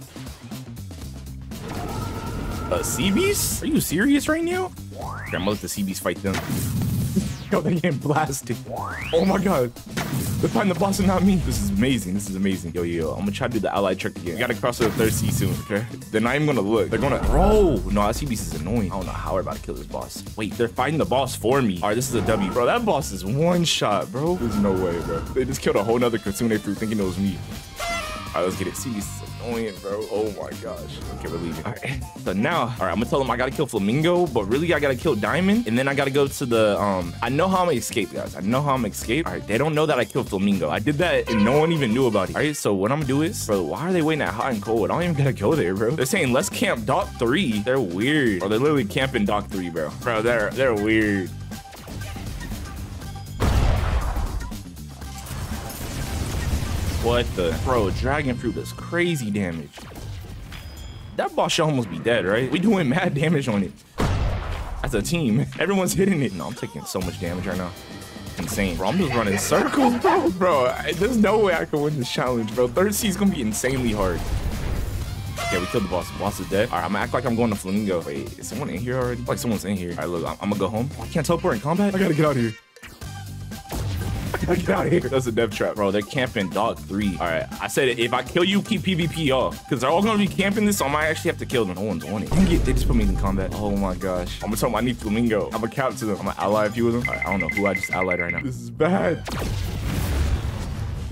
Uh, sea beast? Are you serious right now? Okay, I'm gonna let the sea beast fight them. Yo, they getting blasted. Oh my god. They're fighting the boss and not me. This is amazing. This is amazing. Yo, yo. I'm gonna try to do the allied trick again. We gotta cross to the third sea soon, okay? They're not even gonna look. They're gonna. Bro! No, that sea beast is annoying. I don't know how we're about to kill this boss. Wait, they're fighting the boss for me. All right, this is a W. Bro, that boss is one shot, bro. There's no way, bro. They just killed a whole nother Kitsune fruit thinking it was me. All right, let's get it. Sea bro. Oh my gosh. Okay, we're leaving. All right. So now, all right, I'm gonna tell them I gotta kill Flamingo, but really I gotta kill Diamond, and then I gotta go to the um. I know how I'm gonna escape, guys. I know how I'm gonna escape. All right, they don't know that I killed Flamingo. I did that, and no one even knew about it. All right, so what I'm gonna do is, bro, why are they waiting at hot and cold? I don't even gotta go there, bro. They're saying let's camp Dock Three. They're weird. Or they're literally camping Dock Three, bro. Bro, they're they're weird. What the? Bro, Dragon Fruit does crazy damage. That boss should almost be dead, right? We doing mad damage on it. As a team, everyone's hitting it. No, I'm taking so much damage right now. Insane. Bro, I'm just running circles, bro. Bro, I- there's no way I can win this challenge, bro. Third sea is gonna be insanely hard. Okay, we killed the boss. The boss is dead. All right, I'm gonna act like I'm going to Flamingo. Wait, is someone in here already? Like someone's in here. All right, look, I'm, I'm gonna go home. I can't teleport in combat. I gotta get out of here. I gotta get out of here. That's a death trap, bro. They're camping dog three. All right, I said if I kill you, keep PvP off, because they're all gonna be camping this, so I might actually have to kill them. No one's on it. Dang they just put me in combat. Oh my gosh. I'm gonna tell them I need Flamingo. I'm gonna count to them. I'm gonna ally a few of them. All right, I don't know who I just allied right now. This is bad.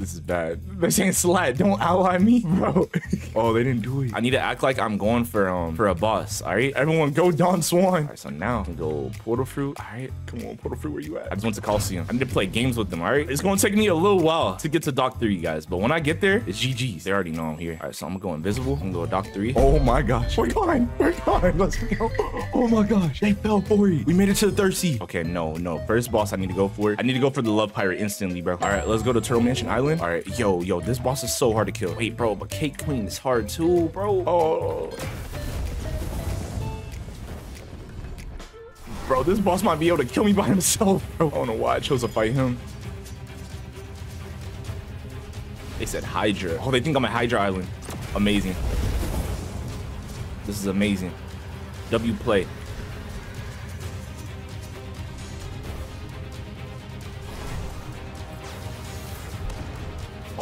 This is bad. They're saying Slat, don't ally me, bro. oh, they didn't do it. I need to act like I'm going for um for a boss. All right, everyone, go Don Swan. All right, so now I can go Portal Fruit. All right, come on, Portal Fruit, where you at? I just went to Coliseum. I need to play games with them. All right, it's gonna take me a little while to get to Dock Three, guys. But when I get there, it's GG's. They already know I'm here. All right, so I'm gonna go invisible. I'm gonna go Dock Three. Oh my gosh, we're gone. We're gone. Let's go. Oh my gosh, they fell for it. We made it to the third sea. Okay, no, no. First boss, I need to go for it. I need to go for the Love Pirate instantly, bro. All right, let's go to Turtle Mansion Island. All right, yo, yo, this boss is so hard to kill. Wait, bro, but Cake Queen is hard too, bro. Oh. Bro, this boss might be able to kill me by himself, bro. I don't know why I chose to fight him. They said Hydra. Oh, they think I'm at Hydra Island. Amazing. This is amazing. W play.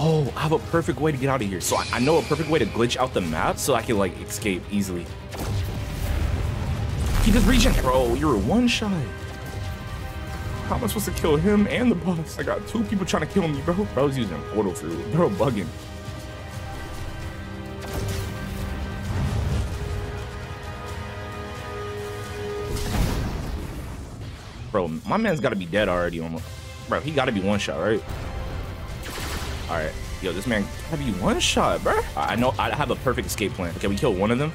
Oh, I have a perfect way to get out of here. So I, I know a perfect way to glitch out the map so I can like escape easily. He just regen. Bro, you're one shot. How am I supposed to kill him and the boss? I got two people trying to kill me, bro. Bro's using portal fruit. Bro, bugging. Bro, my man's gotta be dead already. Bro, he gotta be one shot, right? All right. Yo, this man gotta be one shot, bro. I know I have a perfect escape plan. Okay, we kill one of them.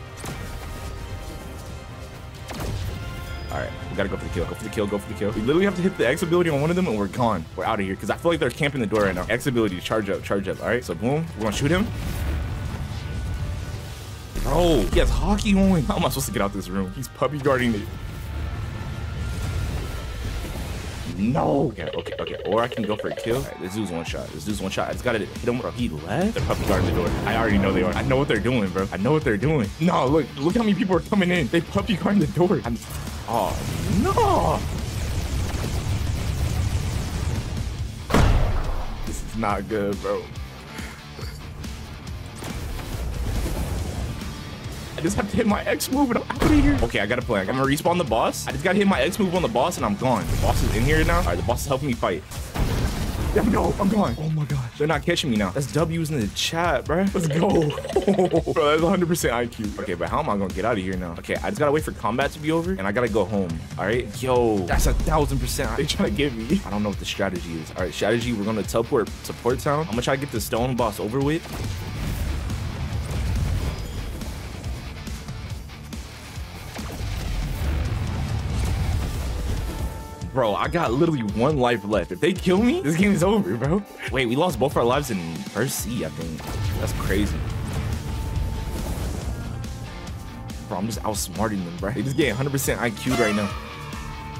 All right, we gotta go for the kill. Go for the kill. Go for the kill. We literally have to hit the X ability on one of them, and we're gone. We're out of here because I feel like they're camping the door right now. X ability, charge up, charge up. All right, so boom, we're gonna shoot him. Bro, he has Haki on. How am I supposed to get out of this room? He's puppy guarding it. No. Okay, okay, okay. Or I can go for a kill. Right, this dude's one shot. This dude's one shot. I just gotta hit him. Bro, he left. They're puppy guarding the door. I already know they are. I know what they're doing, bro. I know what they're doing. No, look, look how many people are coming in. They puppy guarding the door. I'm, oh no. This is not good, bro. Just have to hit my X move and I'm out of here. Okay, I got a plan. I'm gonna respawn the boss. I just gotta hit my X move on the boss and I'm gone. The boss is in here now. All right, the boss is helping me fight. There we go. I'm gone. Oh my gosh. They're not catching me now. That's W's in the chat, bro. Let's go. bro, that's 100% IQ. Okay, but how am I gonna get out of here now? Okay, I just gotta wait for combat to be over and I gotta go home. All right. Yo, that's a thousand percent. They trying to get me. I don't know what the strategy is. All right, strategy. We're gonna teleport to Port Town. I'm gonna try to get the stone boss over with. Bro, I got literally one life left. If they kill me, this game is over, bro. Wait, we lost both our lives in first sea, I think. That's crazy. Bro, I'm just outsmarting them, bro. They just getting 100% IQ right now.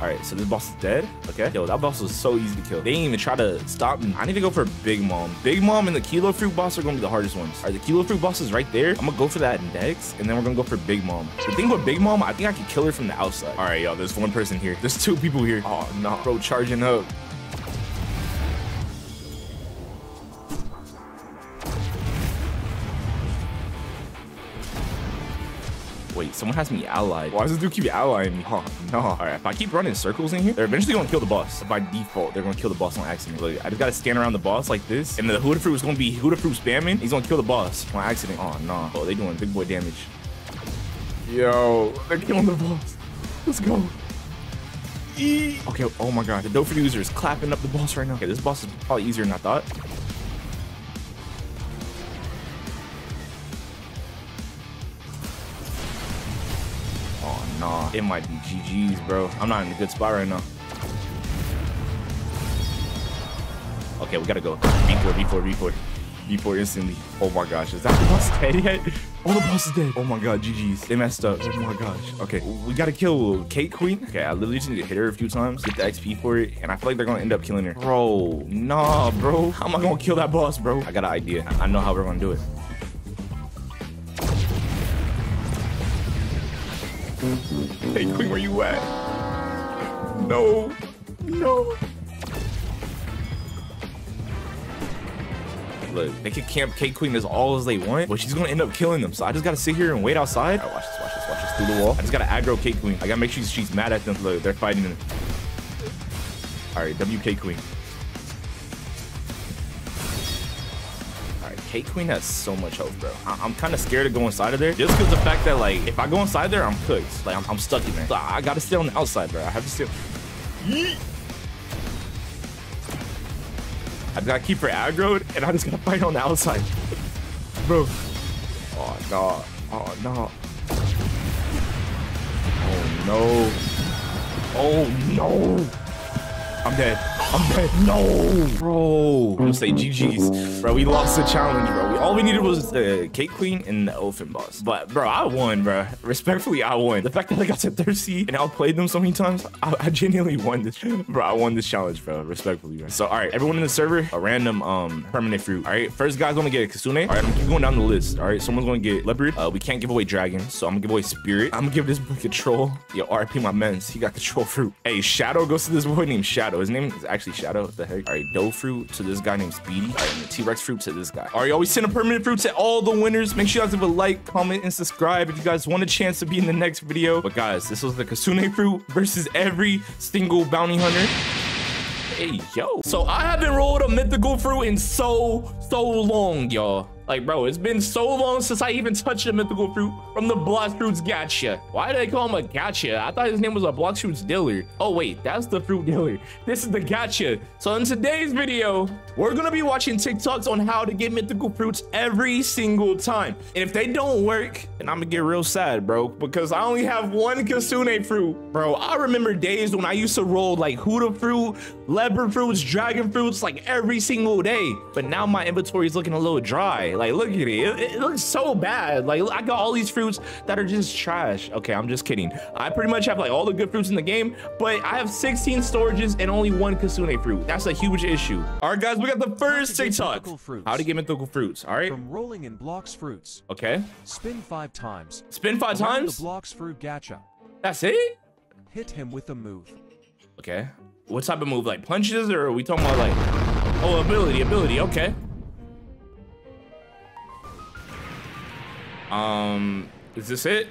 All right, so this boss is dead. Okay. Yo, that boss was so easy to kill. They didn't even try to stop me. I need to go for Big Mom. Big Mom and the Kilo Fruit boss are going to be the hardest ones. All right, the Kilo Fruit boss is right there. I'm going to go for that next, and then we're going to go for Big Mom. The thing with Big Mom, I think I could kill her from the outside. All right, y'all, there's one person here. There's two people here. Oh, no. Bro, charging up. Someone has me allied. Why does this dude keep allying me? Oh, no. All right, if I keep running circles in here, they're eventually going to kill the boss. By default, they're going to kill the boss on accident. Look, I just got to stand around the boss like this, and the Buddha Fruit is going to be Buddha Fruit spamming. He's going to kill the boss on accident. Oh, no. Oh, they doing big boy damage. Yo, they're killing the boss. Let's go. Eee. Okay, oh my god. The Dofru user is clapping up the boss right now. Okay, this boss is probably easier than I thought. Nah. It might be GG's, bro. I'm not in a good spot right now. Okay, we gotta go. V4, V4, V4. V4 instantly. Oh my gosh, is that the boss dead yet? Oh, the boss is dead. Oh my god, GG's. They messed up. Oh my gosh. Okay, we gotta kill Cake Queen. Okay, I literally just need to hit her a few times, get the XP for it, and I feel like they're gonna end up killing her. Bro, nah, bro. How am I gonna kill that boss, bro? I got an idea. I know how we're gonna do it. Hey, Queen, where you at? No. No. Look, they can camp Cake Queen as all as they want, but she's gonna end up killing them. So I just gotta sit here and wait outside. Right, watch this, watch this, watch this through the wall. I just gotta aggro Cake Queen. I gotta make sure she's mad at them. Look, they're fighting. Them. All right, WK Queen. Right, Queen has so much health, bro. I am kind of scared to go inside of there just because the fact that like if I go inside there, I'm cooked. Like I'm, I'm stuck in there. So I gotta stay on the outside, bro. I have to stay. I just gotta keep her aggroed, and I just gotta fight on the outside. Bro. Oh, no. Oh, no. Oh, no. Oh, no. I'm dead. I'm dead. No, bro. I'm say GG's. Bro, we lost the challenge, bro. We, all we needed was the Cake Queen and the Elephant Boss. But, bro, I won, bro. Respectfully, I won. The fact that I got to thirsty and outplayed them so many times, I, I genuinely won this. Bro, I won this challenge, bro. Respectfully, bro. So, all right, everyone in the server, a random um permanent fruit. All right, first guy's gonna get a Kitsune. All right, I'm keep going down the list. All right, someone's gonna get Leopard. Uh, we can't give away Dragon, so I'm gonna give away Spirit. I'm gonna give this boy Control. Yo, RP my mens. He got Control Fruit. Hey, Shadow goes to this boy named Shadow. His name is actually Shadow. What the heck? All right, Dough Fruit to this guy named Speedy. All right, and the T-Rex Fruit to this guy. All right, always send a permanent fruit to all the winners. Make sure you guys leave a like, comment, and subscribe if you guys want a chance to be in the next video. But guys, this was the Kitsune Fruit versus every single bounty hunter. Hey, yo. So I haven't rolled a mythical fruit in so, so long, y'all. Like, bro, it's been so long since I even touched a mythical fruit from the Fruits Gacha. Why do they call him a Gacha? I thought his name was a Fruits Dealer. Oh, wait, that's the fruit dealer. This is the Gacha. So in today's video, we're gonna be watching TikToks on how to get mythical fruits every single time. And if they don't work, then I'm gonna get real sad, bro, because I only have one Kitsune fruit. Bro, I remember days when I used to roll like Buddha fruit, leopard fruits, dragon fruits, like every single day. But now my inventory is looking a little dry. Like, look at it. it. It looks so bad. Like, I got all these fruits that are just trash. Okay, I'm just kidding. I pretty much have like all the good fruits in the game, but I have 16 storages and only one Kitsune fruit. That's a huge issue. All right, guys, we got the first TikTok. How to get mythical fruits. All right. From rolling in Blox Fruits. Okay. Spin five times. Spin five Around times? The Blox Fruit Gacha. That's it? Hit him with a move. Okay. What type of move? Like punches or are we talking about like... Oh, ability, ability. Okay. Um, is this it?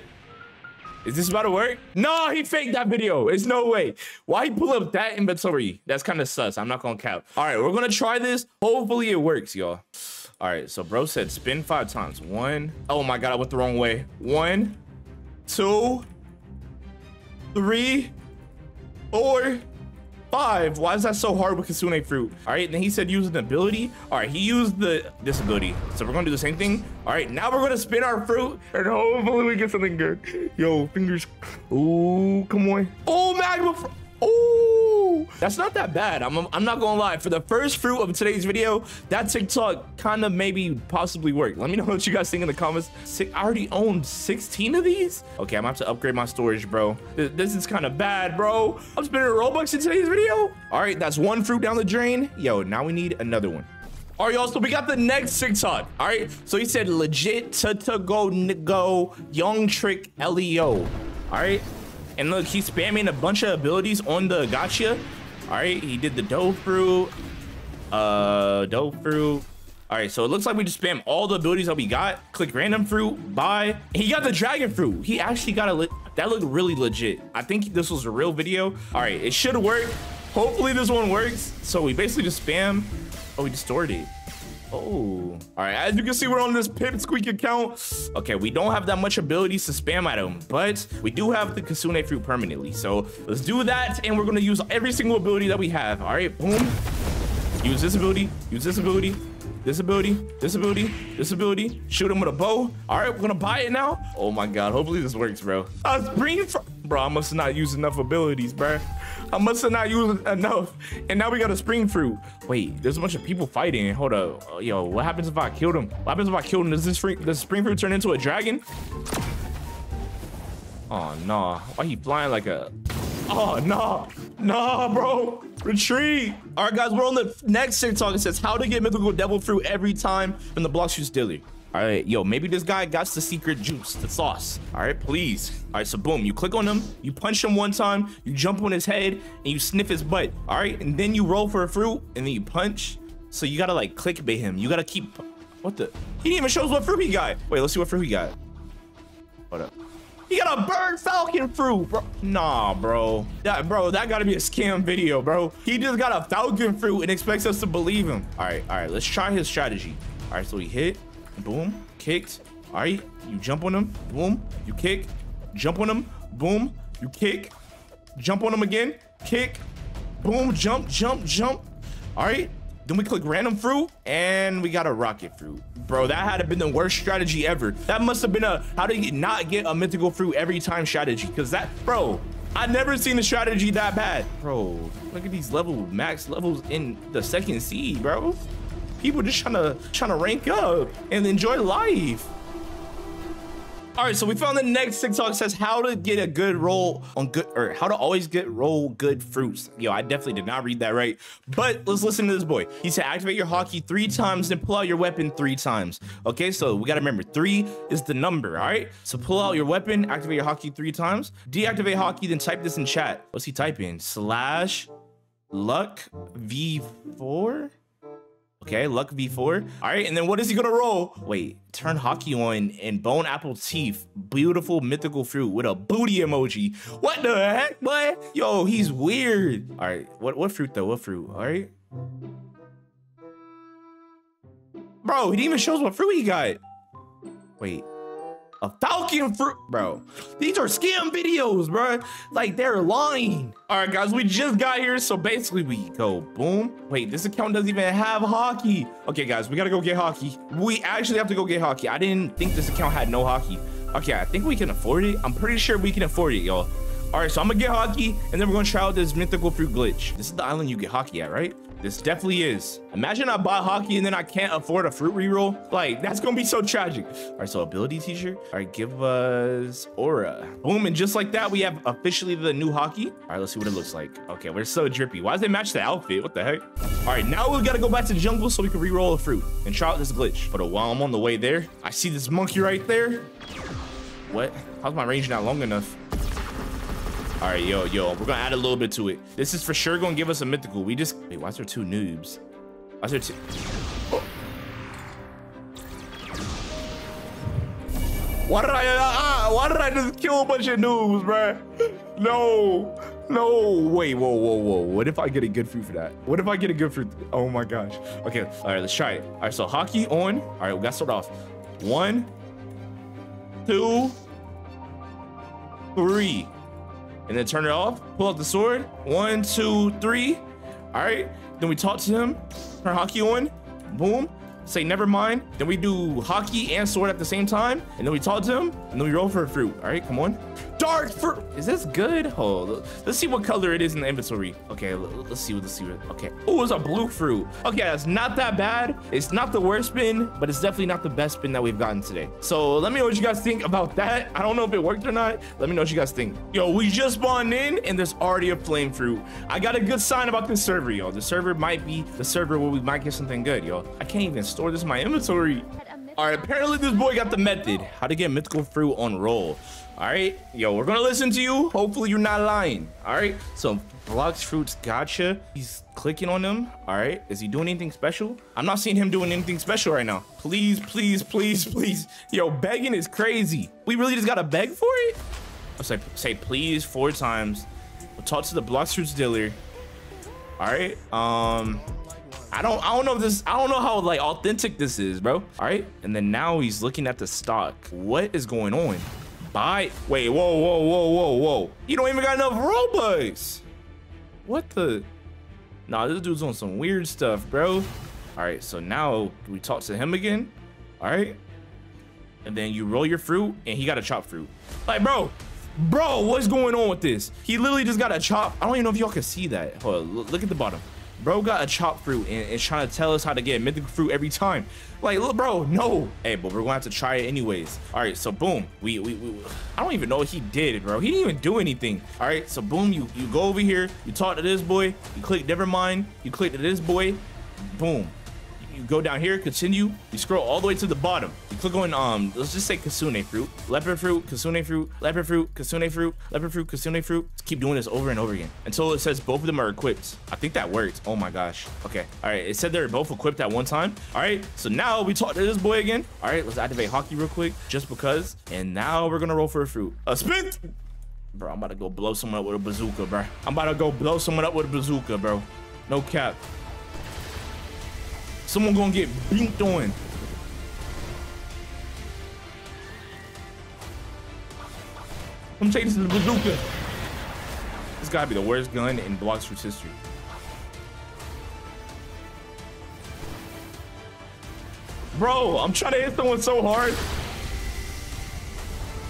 Is this about to work? No, he faked that video. There's no way. Why pull up that inventory? That's kind of sus. I'm not gonna cap. All right, we're gonna try this. Hopefully it works, y'all. All right, so bro said spin five times. One. Oh my God, I went the wrong way. One, two, three, four, five. Why is that so hard with Kitsune fruit? All right, and then he said use an ability. All right, he used the this ability. So we're gonna do the same thing. All right, now we're gonna spin our fruit and hopefully we get something good. Yo, fingers. Ooh, come on. Oh, magma. Ooh. That's not that bad. I'm, I'm not gonna lie. For the first fruit of today's video, that TikTok kind of maybe possibly worked. Let me know what you guys think in the comments. I already own 16 of these. Okay, I'm gonna have to upgrade my storage, bro. This, this is kind of bad, bro. I'm spending Robux in today's video. All right, that's one fruit down the drain. Yo, now we need another one. All right, y'all. So we got the next TikTok. All right. So he said legit to to go go young trick Leo. All right. And look, he's spamming a bunch of abilities on the gotcha. All right. He did the fruit. Uh, fruit. All right, so it looks like we just spam all the abilities that we got. Click random fruit, buy. He got the dragon fruit. He actually got a, that looked really legit. I think this was a real video. All right, it should work. Hopefully this one works. So we basically just spam Oh, we distorted. Oh, all right. As you can see, we're on this Pipsqueak account. Okay, we don't have that much abilities to spam at him, but we do have the Kitsune fruit permanently. So let's do that, and we're gonna use every single ability that we have. All right, boom. Use this ability. Use this ability. This ability. This ability. This ability. Shoot him with a bow. All right, we're gonna buy it now. Oh my god. Hopefully this works, bro. A spring, bro. I must not use enough abilities, bro. I must have not used enough. And now we got a spring fruit. Wait, there's a bunch of people fighting. Hold up. Uh, yo, what happens if I killed him? What happens if I killed him? Does this spring, does spring fruit turn into a dragon? Oh, nah. Why he flying like a... Oh, nah. Nah, bro. Retreat. All right, guys, we're on the next TikTok. It says how to get mythical devil fruit every time from the block shoot daily. All right, yo, maybe this guy got the secret juice, the sauce. All right, please. All right, so boom, you click on him, you punch him one time, you jump on his head, and you sniff his butt. All right, and then you roll for a fruit, and then you punch. So you gotta like clickbait him. You gotta keep. What the? He didn't even show us what fruit he got. Wait, let's see what fruit he got. Hold up. He got a bird falcon fruit, bro. Nah, bro. That, bro, that gotta be a scam video, bro. He just got a falcon fruit and expects us to believe him. All right, all right, let's try his strategy. All right, so he hit, boom, kicked. All right, you jump on him, boom, you kick, jump on him, boom, you kick, jump on him again, kick, boom, jump, jump, jump. All right, then we click random fruit and we got a rocket fruit. Bro, that had to been the worst strategy ever. That must have been a how do you not get a mythical fruit every time strategy. Cause that, bro, I never seen a strategy that bad. Bro, look at these level max levels in the second sea, bro people just trying to trying to rank up and enjoy life. All right, so we found the next TikTok says how to get a good roll on good or how to always get roll good fruits. Yo, I definitely did not read that right, but let's listen to this boy. He said activate your Haki three times, and pull out your weapon three times. Okay, so we gotta remember three is the number. All right, so pull out your weapon, activate your Haki three times, deactivate Haki, then type this in chat. What's he typing? Slash luck v4. Okay, luck v4. All right, and then what is he gonna roll? Wait, turn Haki on and bone apple teeth, beautiful mythical fruit with a booty emoji. What the heck, boy? Yo, he's weird. All right, what what fruit though? What fruit? All right. Bro, he didn't even show us what fruit he got. Wait, a falcon fruit, bro. These are scam videos, bro. Like they're lying. All right, guys, we just got here. So basically we go boom. Wait, this account doesn't even have Haki. Okay, guys, we gotta go get Haki. We actually have to go get Haki. I didn't think this account had no Haki. Okay, I think we can afford it. I'm pretty sure we can afford it, y'all. All right, so I'm gonna get Haki and then we're gonna try out this mythical fruit glitch. This is the island you get Haki at, right? This definitely is. Imagine I buy Haki and then I can't afford a fruit reroll. Like, that's gonna be so tragic. All right, so ability teacher. All right, give us aura. Boom, and just like that, we have officially the new Haki. All right, let's see what it looks like. Okay, we're so drippy. Why does it match the outfit? What the heck? All right, now we gotta go back to the jungle so we can reroll a fruit and try out this glitch. But oh, while I'm on the way there, I see this monkey right there. What? How's my range not long enough? All right, yo, yo, we're gonna add a little bit to it. This is for sure gonna give us a mythical. We just, wait, why is there two noobs? Why is there two? Why did I, uh, uh, why did I just kill a bunch of noobs, bruh? No, no, wait, whoa, whoa, whoa. What if I get a good fruit for that? What if I get a good fruit? Oh my gosh. Okay, all right, let's try it. All right, so Haki on. All right, we gotta start off. One, two, three and then turn it off, pull out the sword. One, two, three. All right. Then we talk to him, turn Haki on, boom. say never mind. Then we do Haki and sword at the same time. And then we talk to him. And then we roll for a fruit. All right, come on. Dark fruit. Is this good? Hold. Let's see what color it is in the inventory. Okay, let's see what. Let's see what. Okay. Oh, it's a blue fruit. Okay, that's not that bad. It's not the worst spin, but it's definitely not the best spin that we've gotten today. So let me know what you guys think about that. I don't know if it worked or not. Let me know what you guys think. Yo, we just spawned in and there's already a flame fruit. I got a good sign about this server, yo. The server might be the server where we might get something good, yo. I can't even store this in my inventory. All right, apparently this boy got the method. How to get mythical fruit on roll. All right, yo, we're gonna listen to you. Hopefully you're not lying. All right, so Blox Fruits gotcha. He's clicking on them. All right, is he doing anything special? I'm not seeing him doing anything special right now. Please, please, please, please. Yo, begging is crazy. We really just gotta beg for it? Let's say, say please four times. We'll talk to the Blox Fruits dealer. All right, um, I don't I don't know this I don't know how like authentic this is, bro. All right. And then now he's looking at the stock. What is going on? Buy wait, whoa, whoa, whoa, whoa, whoa. You don't even got enough Robux. What the Nah, this dude's on some weird stuff, bro. All right, so now we talk to him again. All right. And then you roll your fruit and he got a chop fruit. Like, bro, bro, what's going on with this? He literally just got a chop. I don't even know if y'all can see that. Hold on, look at the bottom. Bro got a chop fruit and is trying to tell us how to get mythical fruit every time. Like, look, bro, no. Hey, but we're gonna have to try it anyways. All right, so boom. We, we, we I don't even know what he did, bro. He didn't even do anything. All right, so boom, you, you go over here, you talk to this boy, you click never mind, you click to this boy, boom. You go down here, continue. You scroll all the way to the bottom. You click on um, let's just say Kitsune fruit, leopard fruit, Kitsune fruit, leopard fruit, Kitsune fruit, leopard fruit, Kitsune fruit. Just keep doing this over and over again until it says both of them are equipped. I think that worked. Oh my gosh. Okay. All right. It said they're both equipped at one time. All right. So now we talk to this boy again. All right. Let's activate Haki real quick, just because. And now we're gonna roll for a fruit. A spin. Bro, I'm about to go blow someone up with a bazooka, bro. I'm about to go blow someone up with a bazooka, bro. No cap. Someone gonna get beanked on. I'm taking the bazooka. This gotta be the worst gun in Blox Fruit's history. Bro, I'm trying to hit someone so hard.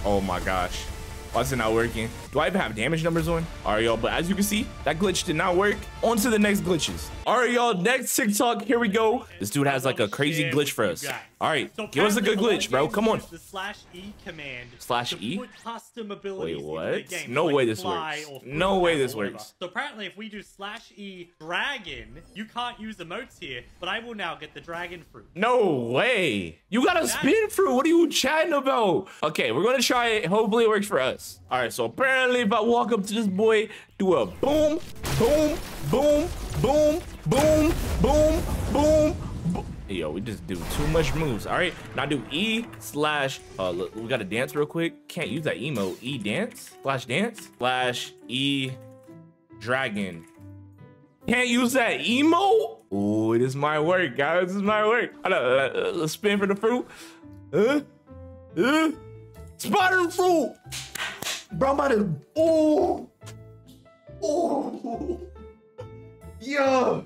Oh my gosh. Why is it not working? Do I even have damage numbers on? All right, y'all. But as you can see, that glitch did not work. On to the next glitches. All right, y'all. Next TikTok. Here we go. This dude has like a crazy glitch for us. All right, So give us a good glitch, bro. Come on. The slash E command. Slash E? Custom abilities into what? game, No like way this works. No way this works. So apparently, if we do slash E dragon, you can't use emotes here. But I will now get the dragon fruit. No way. You got a spin fruit. What are you chatting about? Okay, we're gonna try it. Hopefully it works for us. All right, so apparently if I walk up to this boy, do a boom, boom, boom, boom, boom, boom, boom, boom. Yo, we just do too much moves. All right, now do E slash, uh, look, we gotta dance real quick. Can't use that emo. E dance, slash dance, slash E dragon. Can't use that emo? Ooh, it is my work, guys. This is my work. I know, uh, let's spin for the fruit. Huh? Huh? Spider fruit! Bro, I'm about. Oh! Oh! Yeah!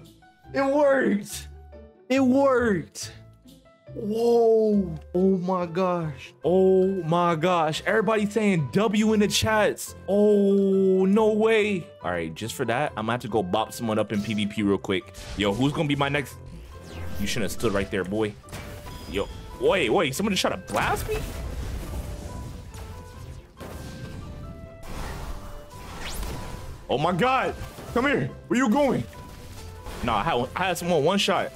It worked! It worked! Whoa! Oh my gosh! Oh my gosh! Everybody saying W in the chats! Oh, no way! All right, just for that, I'm gonna have to go bop someone up in PvP real quick. Yo, who's gonna be my next? You shouldn't have stood right there, boy. Yo, wait, wait! Someone just tried to blast me? Oh my god! Come here! Where you going? Nah, I had, I had someone one shot.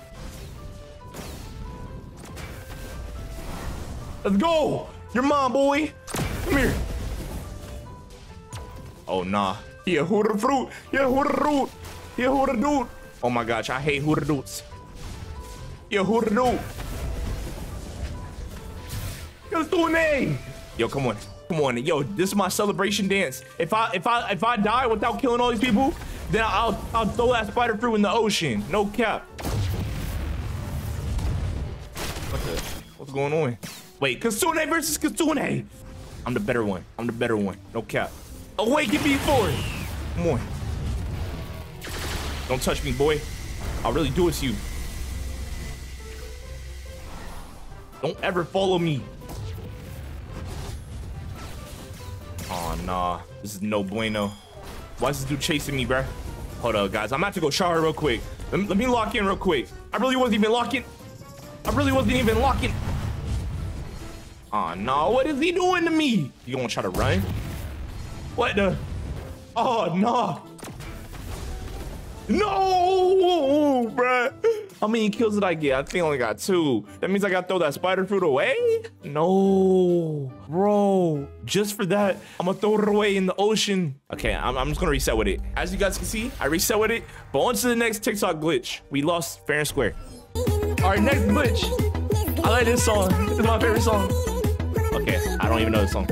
Let's go! Your mom, boy! Come here! Oh nah. Yeah, who the fruit? Yeah, who the root? Yeah, who the dude? Oh my gosh, I hate who the dudes. Yeah, who the dude? Let's do A! Yo, come on. Yo, this is my celebration dance. If I if I if I die without killing all these people, then I'll I'll throw that spider fruit in the ocean. No cap. What the what's going on? Wait, Kitsune versus Kitsune. I'm the better one. I'm the better one. No cap. Awaken me for it. Come on. Don't touch me, boy. I'll really do it to you. Don't ever follow me. Oh, nah. This is no bueno. Why is this dude chasing me, bruh? Hold up, guys. I'm about to go shower real quick. Let me, let me lock in real quick. I really wasn't even locking. I really wasn't even locking. Oh, no. What is he doing to me? You gonna try to run? What the? Oh, no. No, bruh. How many kills did I get? I think I only got two. That means I gotta throw that spider fruit away? No, bro. Just for that, I'm gonna throw it away in the ocean. Okay, I'm, I'm just gonna reset with it. As you guys can see, I reset with it. But on to the next TikTok glitch. We lost fair and square. Right, next glitch. I like this song. It's my favorite song. Okay, I don't even know the song.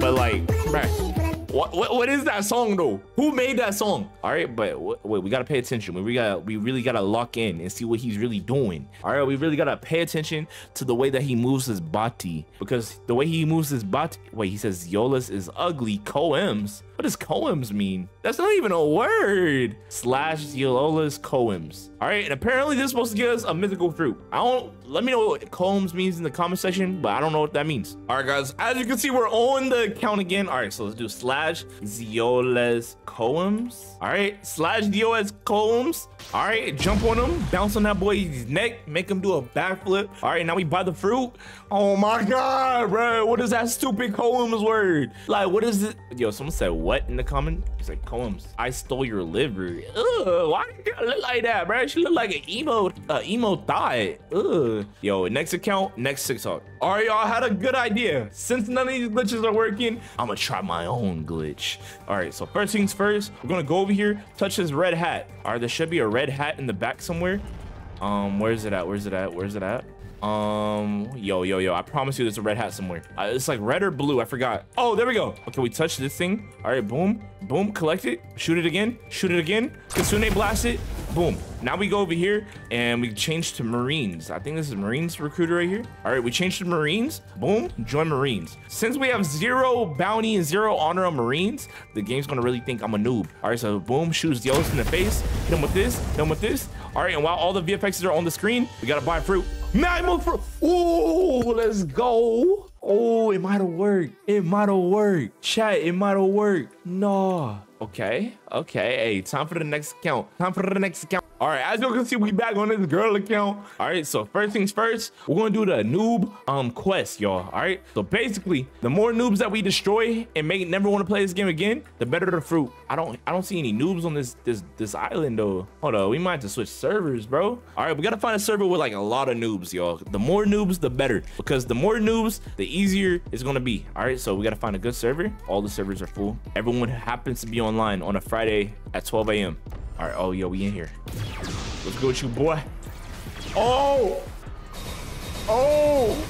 But like, bruh. What, what what is that song though? Who made that song? All right, but wait, we gotta pay attention. We got we really gotta lock in and see what he's really doing. All right, we really gotta pay attention to the way that he moves his body because the way he moves his body. Wait, he says Yolas is ugly. Coems. What does coems mean? That's not even a word. Slash Yola's coems. All right, and apparently this is supposed to give us a mythical fruit. I don't, let me know what coems means in the comment section, but I don't know what that means. All right, guys, as you can see, we're on the account again. All right, so let's do slash Zioles coems. All right, slash Zioles coems. All right, jump on him, bounce on that boy's neck, make him do a backflip. All right, now we buy the fruit. Oh my God, bro. What is that stupid coems word? Like, what is it? Yo, someone said what in the comment? He's like, Combs, I stole your liver. Ugh, why you look like that, bro? She look like an emo, uh, emo thigh. Ugh. Yo, next account, next TikTok. All right, y'all had a good idea. Since none of these glitches are working, I'm gonna try my own glitch. All right, so first things first, we're gonna go over here, touch this red hat. All right, there should be a red hat in the back somewhere. Um, where's it at? Where's it at? Where's it at? Um, yo, yo, yo, I promise you there's a red hat somewhere. Uh, it's like red or blue, I forgot. Oh, there we go. Okay, we touch this thing. All right, boom, boom, collect it, shoot it again, shoot it again. Kitsune blast it, boom. Now we go over here and we change to Marines. I think this is Marines recruiter right here. All right, we change to Marines, boom, join Marines. Since we have zero bounty and zero honor on Marines, the game's gonna really think I'm a noob. All right, so boom, shoots Dios in the face, hit him with this, hit him with this. All right, and while all the VFXs are on the screen, we gotta buy fruit. Nine fruit. Ooh, let's go. Oh, it might have worked. It might have worked. Chat, it might have worked. No. Okay, okay. Hey, time for the next account. Time for the next account. All right, as you can see, we back on this girl account. All right, so first things first, we're gonna do the noob um quest, y'all. All right, so basically, the more noobs that we destroy and make never want to play this game again, the better the fruit. I don't, I don't see any noobs on this this this island though. Hold on, we might have to switch servers, bro. All right, we gotta find a server with like a lot of noobs, y'all. The more noobs, the better, because the more noobs, the easier it's gonna be. All right, so we gotta find a good server. All the servers are full. Everyone happens to be online on a Friday at 12 a.m. All right, oh, yo, we in here. Let's go with you, boy. Oh! Oh!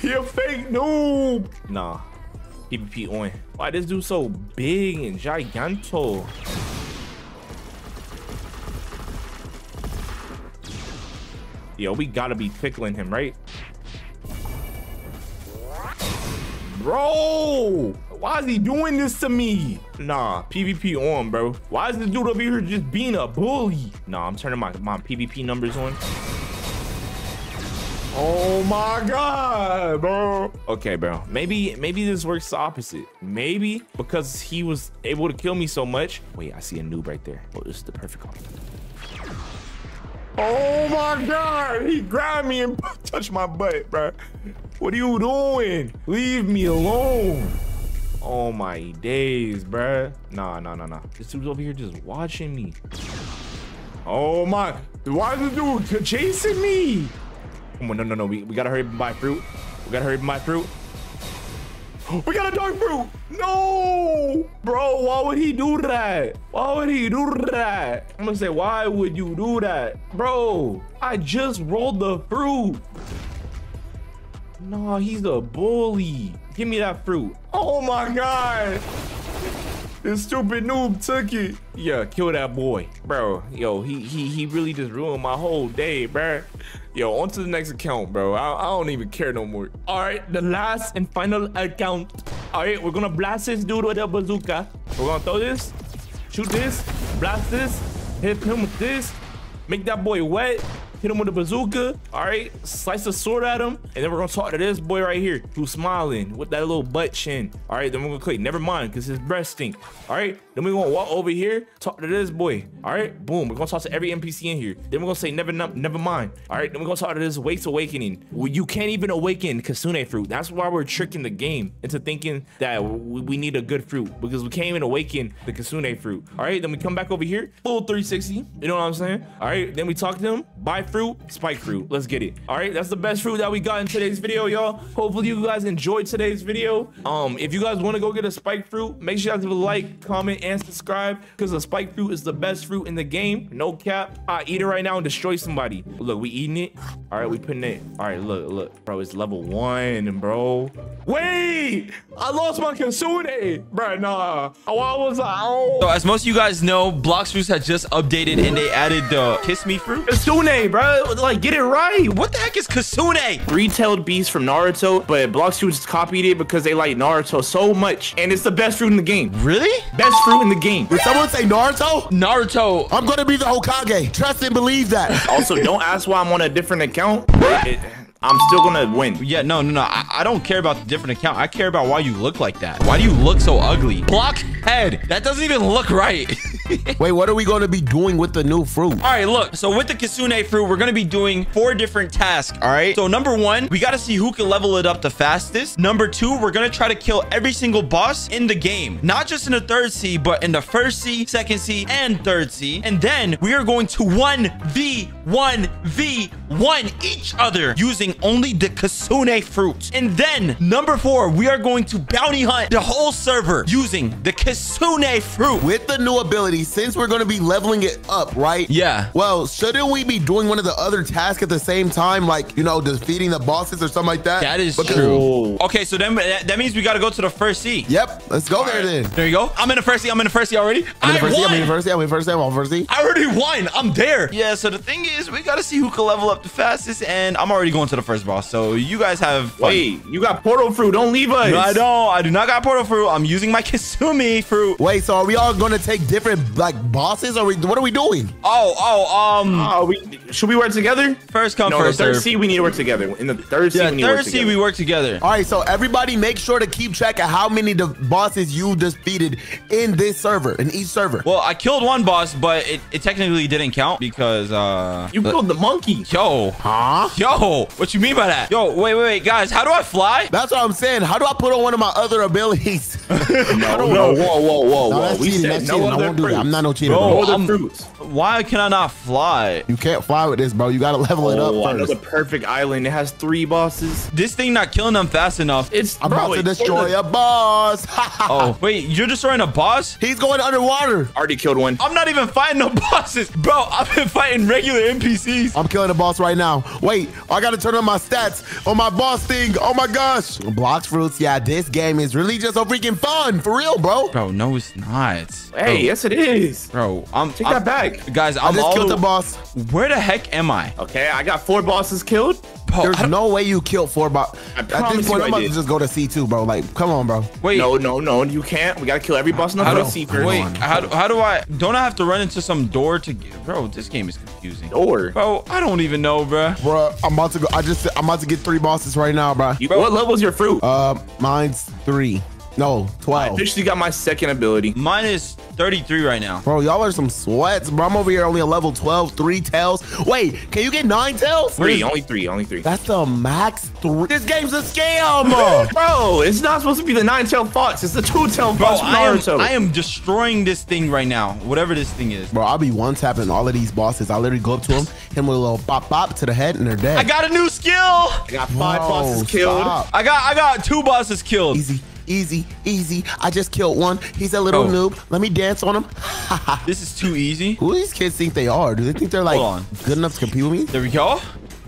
He a fake noob! Nah. PvP on. Why this dude so big and giganto? Yo, we gotta be pickling him, right? Bro! Why is he doing this to me? Nah, PvP on, bro. Why is this dude over here just being a bully? Nah, I'm turning my, my PvP numbers on. Oh my god, bro. Okay, bro. Maybe maybe this works the opposite. Maybe because he was able to kill me so much. Wait, I see a noob right there. Oh, this is the perfect call. Oh my god, he grabbed me and touched my butt, bro. What are you doing? Leave me alone. Oh my days, bruh. Nah, nah, nah, nah. This dude's over here just watching me. Oh my. Why is this dude chasing me? Come on, no, no, no. We, we gotta hurry up and buy fruit. We gotta hurry up and buy fruit. We got a dark fruit. No, bro. Why would he do that? Why would he do that? I'm gonna say, why would you do that? Bro, I just rolled the fruit. No, he's a bully. Give me that fruit. Oh my god. This stupid noob took it. Yeah, kill that boy. Bro, yo, he he he really just ruined my whole day, bro. Yo, on to the next account, bro. I, I don't even care no more. All right, the last and final account. All right, we're gonna blast this dude with a bazooka. We're gonna throw this, shoot this, blast this, hit him with this, make that boy wet, hit him with a bazooka. All right, slice the sword at him, and then we're gonna talk to this boy right here who's smiling with that little butt chin. All right, then we're gonna click. Never mind, cause his breast stink. All right, then we're gonna walk over here, talk to this boy. All right, boom. We're gonna talk to every NPC in here. Then we're gonna say never, never mind. All right, then we're gonna talk to this Waste Awakening. Well, you can't even awaken Kitsune fruit. That's why we're tricking the game into thinking that we need a good fruit because we can't even awaken the Kitsune fruit. All right, then we come back over here, full 360. You know what I'm saying? All right, then we talk to them, buy fruit, spike fruit. Let's get it. All right, that's the best fruit that we got in today's video, y'all. Hopefully you guys enjoyed today's video. Um, if you guys want to go get a spike fruit, make sure you guys leave a like, comment, and subscribe because the spike fruit is the best fruit in the game. No cap. I eat it right now and destroy somebody. Look, we eating it. All right, we putting it. All right, look, look, bro, it's level one, bro. Wait, I lost my Kitsune, bro. Nah, oh, I was like, oh. So as most of you guys know, Blox Fruits had just updated and they added the Kiss Me fruit. Kitsune, bro. Like, get it right. What the heck is Kitsune? Three-tailed beast from Naruto, but Blox Fruits copied it because they like Naruto so much, and it's the best fruit in the game. Really? Best fruit in the game. Did someone say Naruto? Naruto. I'm gonna be the Hokage. Trust and believe that. Also, don't ask why I'm on a different account. It- I'm still gonna win. Yeah, no, no, no. I, I don't care about the different account. I care about why you look like that. Why do you look so ugly? Block head. That doesn't even look right. Wait, what are we gonna be doing with the new fruit? All right, look. So with the Kitsune fruit, we're going to be doing four different tasks. All right. So number one, we got to see who can level it up the fastest. Number two, we're going to try to kill every single boss in the game. Not just in the third C, but in the first C, second C, and third C. And then we are going to 1v1v1 each other using only the Kitsune fruit. And then number four, we are going to bounty hunt the whole server using the Kitsune fruit. With the new ability, since we're gonna be leveling it up, right? Yeah. Well, shouldn't we be doing one of the other tasks at the same time, like you know, defeating the bosses or something like that? That is Because- true. Okay, so then that that means we got to go to the first C. Yep. Let's go there then. There you go. I'm in the first C. I'm in the first C already. I'm in the first seat, I'm in the first seat, I'm in the first seat, I'm in the first seat. I already won. I'm there. Yeah, so the thing is, we got to see who can level up the fastest, and I'm already going to the first boss. So you guys have fun. Wait, you got portal fruit. Don't leave us. No, I don't. I do not got portal fruit. I'm using my Kitsune fruit. Wait, so are we all gonna take different like bosses? Or we, what are we doing? Oh, oh, um, Oh, we should we work together? first come, No, first the third serve. C we need to work together. In the third C Yeah, we need to work C together. we work together. All right, so everybody make sure to keep track of how many the bosses you defeated in this server, in each server. Well, I killed one boss, but it, it technically didn't count because uh. you killed the monkey. Yo, Huh? yo, what you mean by that? Yo, wait, wait, wait, guys, how do I fly? That's what I'm saying. How do I put on one of my other abilities? No, no, whoa, whoa, whoa, No, whoa. that's We cheating. said That's no cheating. I won't do that. I'm not no cheater. Bro, bro. No fruits. Why can I not fly? You can't fly with this, bro. You gotta level it Oh, up I know first. the perfect island. It has three bosses. This thing not killing them fast enough. It's I'm bro, about to it's destroy a boss. Oh, wait, you're destroying a boss? He's going underwater. Already killed one. I'm not even fighting no bosses. Bro, I've been fighting regular NPCs. I'm killing the boss right now. Wait, I gotta turn on my stats on my boss thing. Oh my gosh. Blox Fruits. Yeah, this game is really just so freaking fun. For real, bro. Bro, no, it's not. Hey, yes it is. Bro, I'm Take I'm- that back. Guys, I I'm just all killed the, the boss. Where the heck am I? Okay, I got four bosses killed. Bro, I There's no way you killed four boss. I At promise this point, you I'm about to just go to C2, bro. Like, come on, bro. wait. No, no, no, you can't. We gotta kill every boss in the how do, first C first. wait, how, do- how do I? Don't I have to run into some door to get? Bro, this game is confusing. Door. Bro, I don't even know, bro. Bro, I'm about to go. I just, I'm about to get three bosses right now, bro. You, bro what level's your fruit? Uh, mine's three. No, 12. I 12. officially got my second ability. Mine is 33 right now. Bro, y'all are some sweats, bro. I'm over here only a level 12, three tails. Wait, can you get nine tails? Three, only three, only three. That's the max three. This game's a scam. Bro, Bro, it's not supposed to be the nine-tailed fox. It's the two-tailed Bro, fox from I am, I am destroying this thing right now. Whatever this thing is. bro, I'll be one tapping all of these bosses. I literally go up to him, hit him with a little pop pop to the head, and they're dead. I got a new skill. I got five Bro, bosses killed. stop. I got I got two bosses killed. Easy, easy, easy. I just killed one. He's a little Oh. noob. Let me dance on him. This is too easy. Who do these kids think they are? Do they think they're like on. good enough to compete with me? There we go.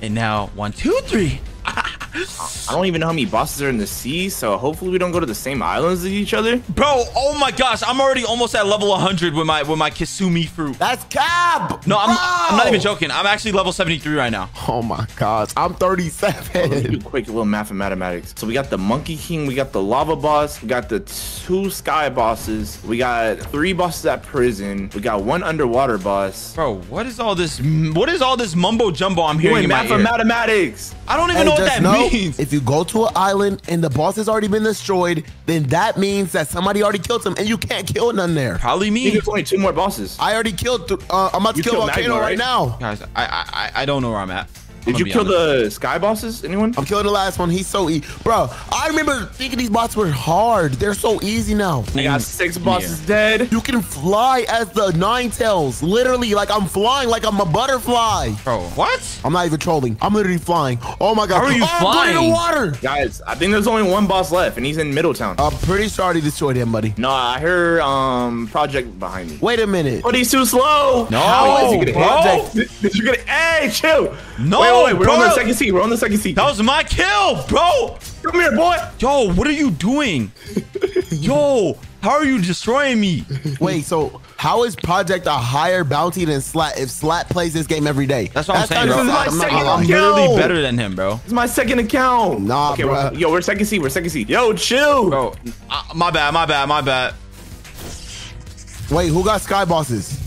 And now one, two, three. I don't even know how many bosses are in the sea, so hopefully we don't go to the same islands as each other. Bro, oh my gosh, I'm already almost at level 100 with my with my Kitsune fruit. That's cap. No, I'm, I'm not even joking. I'm actually level 73 right now. Oh my gosh, I'm Let's 37. do quick little math and mathematics. So we got the Monkey King, we got the Lava Boss, we got the two Sky Bosses, we got three bosses at prison, we got one underwater boss. Bro, what is all this? What is all this mumbo jumbo I'm hearing Doing in my math and mathematics. I don't even Hey, know what that know, means. If you go to an island and the boss has already been destroyed, then that means that somebody already killed him and you can't kill none there. Probably I think me. there's only two more bosses. I already killed. Th- uh, I'm about to You kill killed Volcano Magma, right right? now. Guys, I, I I- I don't know where I'm at. I'm Did you kill honest. the Sky Bosses? Anyone? I'm killing the last one. He's so easy. Bro, I remember thinking these bots were hard. They're so easy now. I got six bosses dead. You can fly as the Nine Tails. Literally, like I'm flying like I'm a butterfly. Bro, what? I'm not even trolling. I'm literally flying. Oh my god. How are you oh, I'm going in flying? the water. Guys, I think there's only one boss left, and he's in Middletown. I'm pretty sure I already destroyed him, buddy. no, I heard um Project behind me. Wait a minute. But he's too slow. No, How is he gonna bro. Did, did you get it? Hey, chill. No, wait, wait, wait. We're on the second seat. We're on the second seat. That was my kill, bro. Come here, boy. Yo, what are you doing? Yo, how are you destroying me? Wait, so how is Project a higher bounty than Slat if Slat plays this game every day? That's what I'm saying, kinda bro. This is my. I'm second gonna. I'm Yo. literally better than him, bro. It's my second account. Nah, okay, bruh. we're, yo, we're second seat. We're second seat. Yo, chill. Bro, uh, my bad, my bad, my bad. Wait, who got Sky Bosses?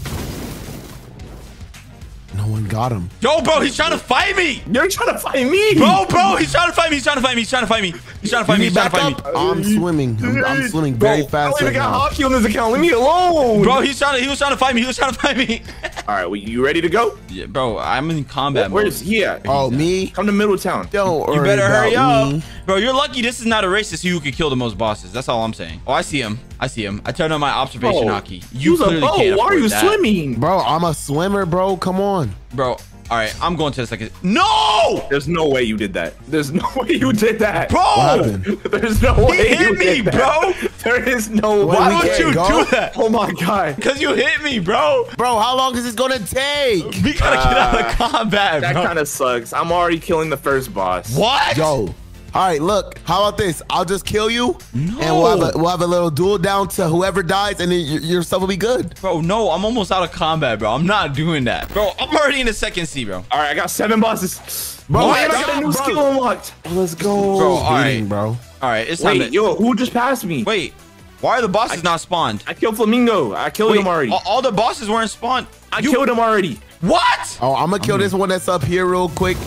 No one got him. Yo, bro, he's trying to fight me. You're trying to fight me. Bro, bro, he's trying to fight me. He's trying to fight me. He's trying to fight me. He's trying to fight me. He's trying to fight me. I'm swimming. I'm, I'm swimming very Bro, fast I don't right even got now. Haki on this account. Leave me alone. Bro, he's trying to. He was trying to fight me. He was trying to fight me. All right, well, you ready to go? yeah, bro, I'm in combat mode. Where's he at? Oh, me? Come to Middletown. Don't You better hurry up. me. Bro, you're lucky this is not a race to see who can kill the most bosses. That's all I'm saying. Oh, I see him. I see him. I turned on my observation Bro, Haki. You use a clearly boat. can't Why are you that. swimming? Bro, I'm a swimmer, bro. Come on. Bro, all right, I'm going to the second. No! There's no way you did that. There's no way you did that. Bro! There's no way hit you me, did that. Hit me, bro. There is no Wait, Why we would can't you go? do that? Oh my god. Because you hit me, bro. Bro, how long is this gonna take? We gotta get out of ah, combat, That bro. kind of sucks. I'm already killing the first boss. what? Yo. All right, look. How about this? I'll just kill you, and we'll have, a, we'll have a little duel down to whoever dies, and then your, your stuff will be good. Bro, no, I'm almost out of combat, bro. I'm not doing that. Bro, I'm already in the second C, bro. All right, I got seven bosses. Bro, Bro, I got a new bro. skill unlocked. Let's go. Bro, all Beating, right. bro. All right, it's time Wait, to... yo, who just passed me? Wait, why are the bosses not spawned? I killed Flamingo. I killed Wait, him already. all, all the bosses weren't spawned. I You- killed him already. What? Oh, I'm gonna kill this one that's up here real quick.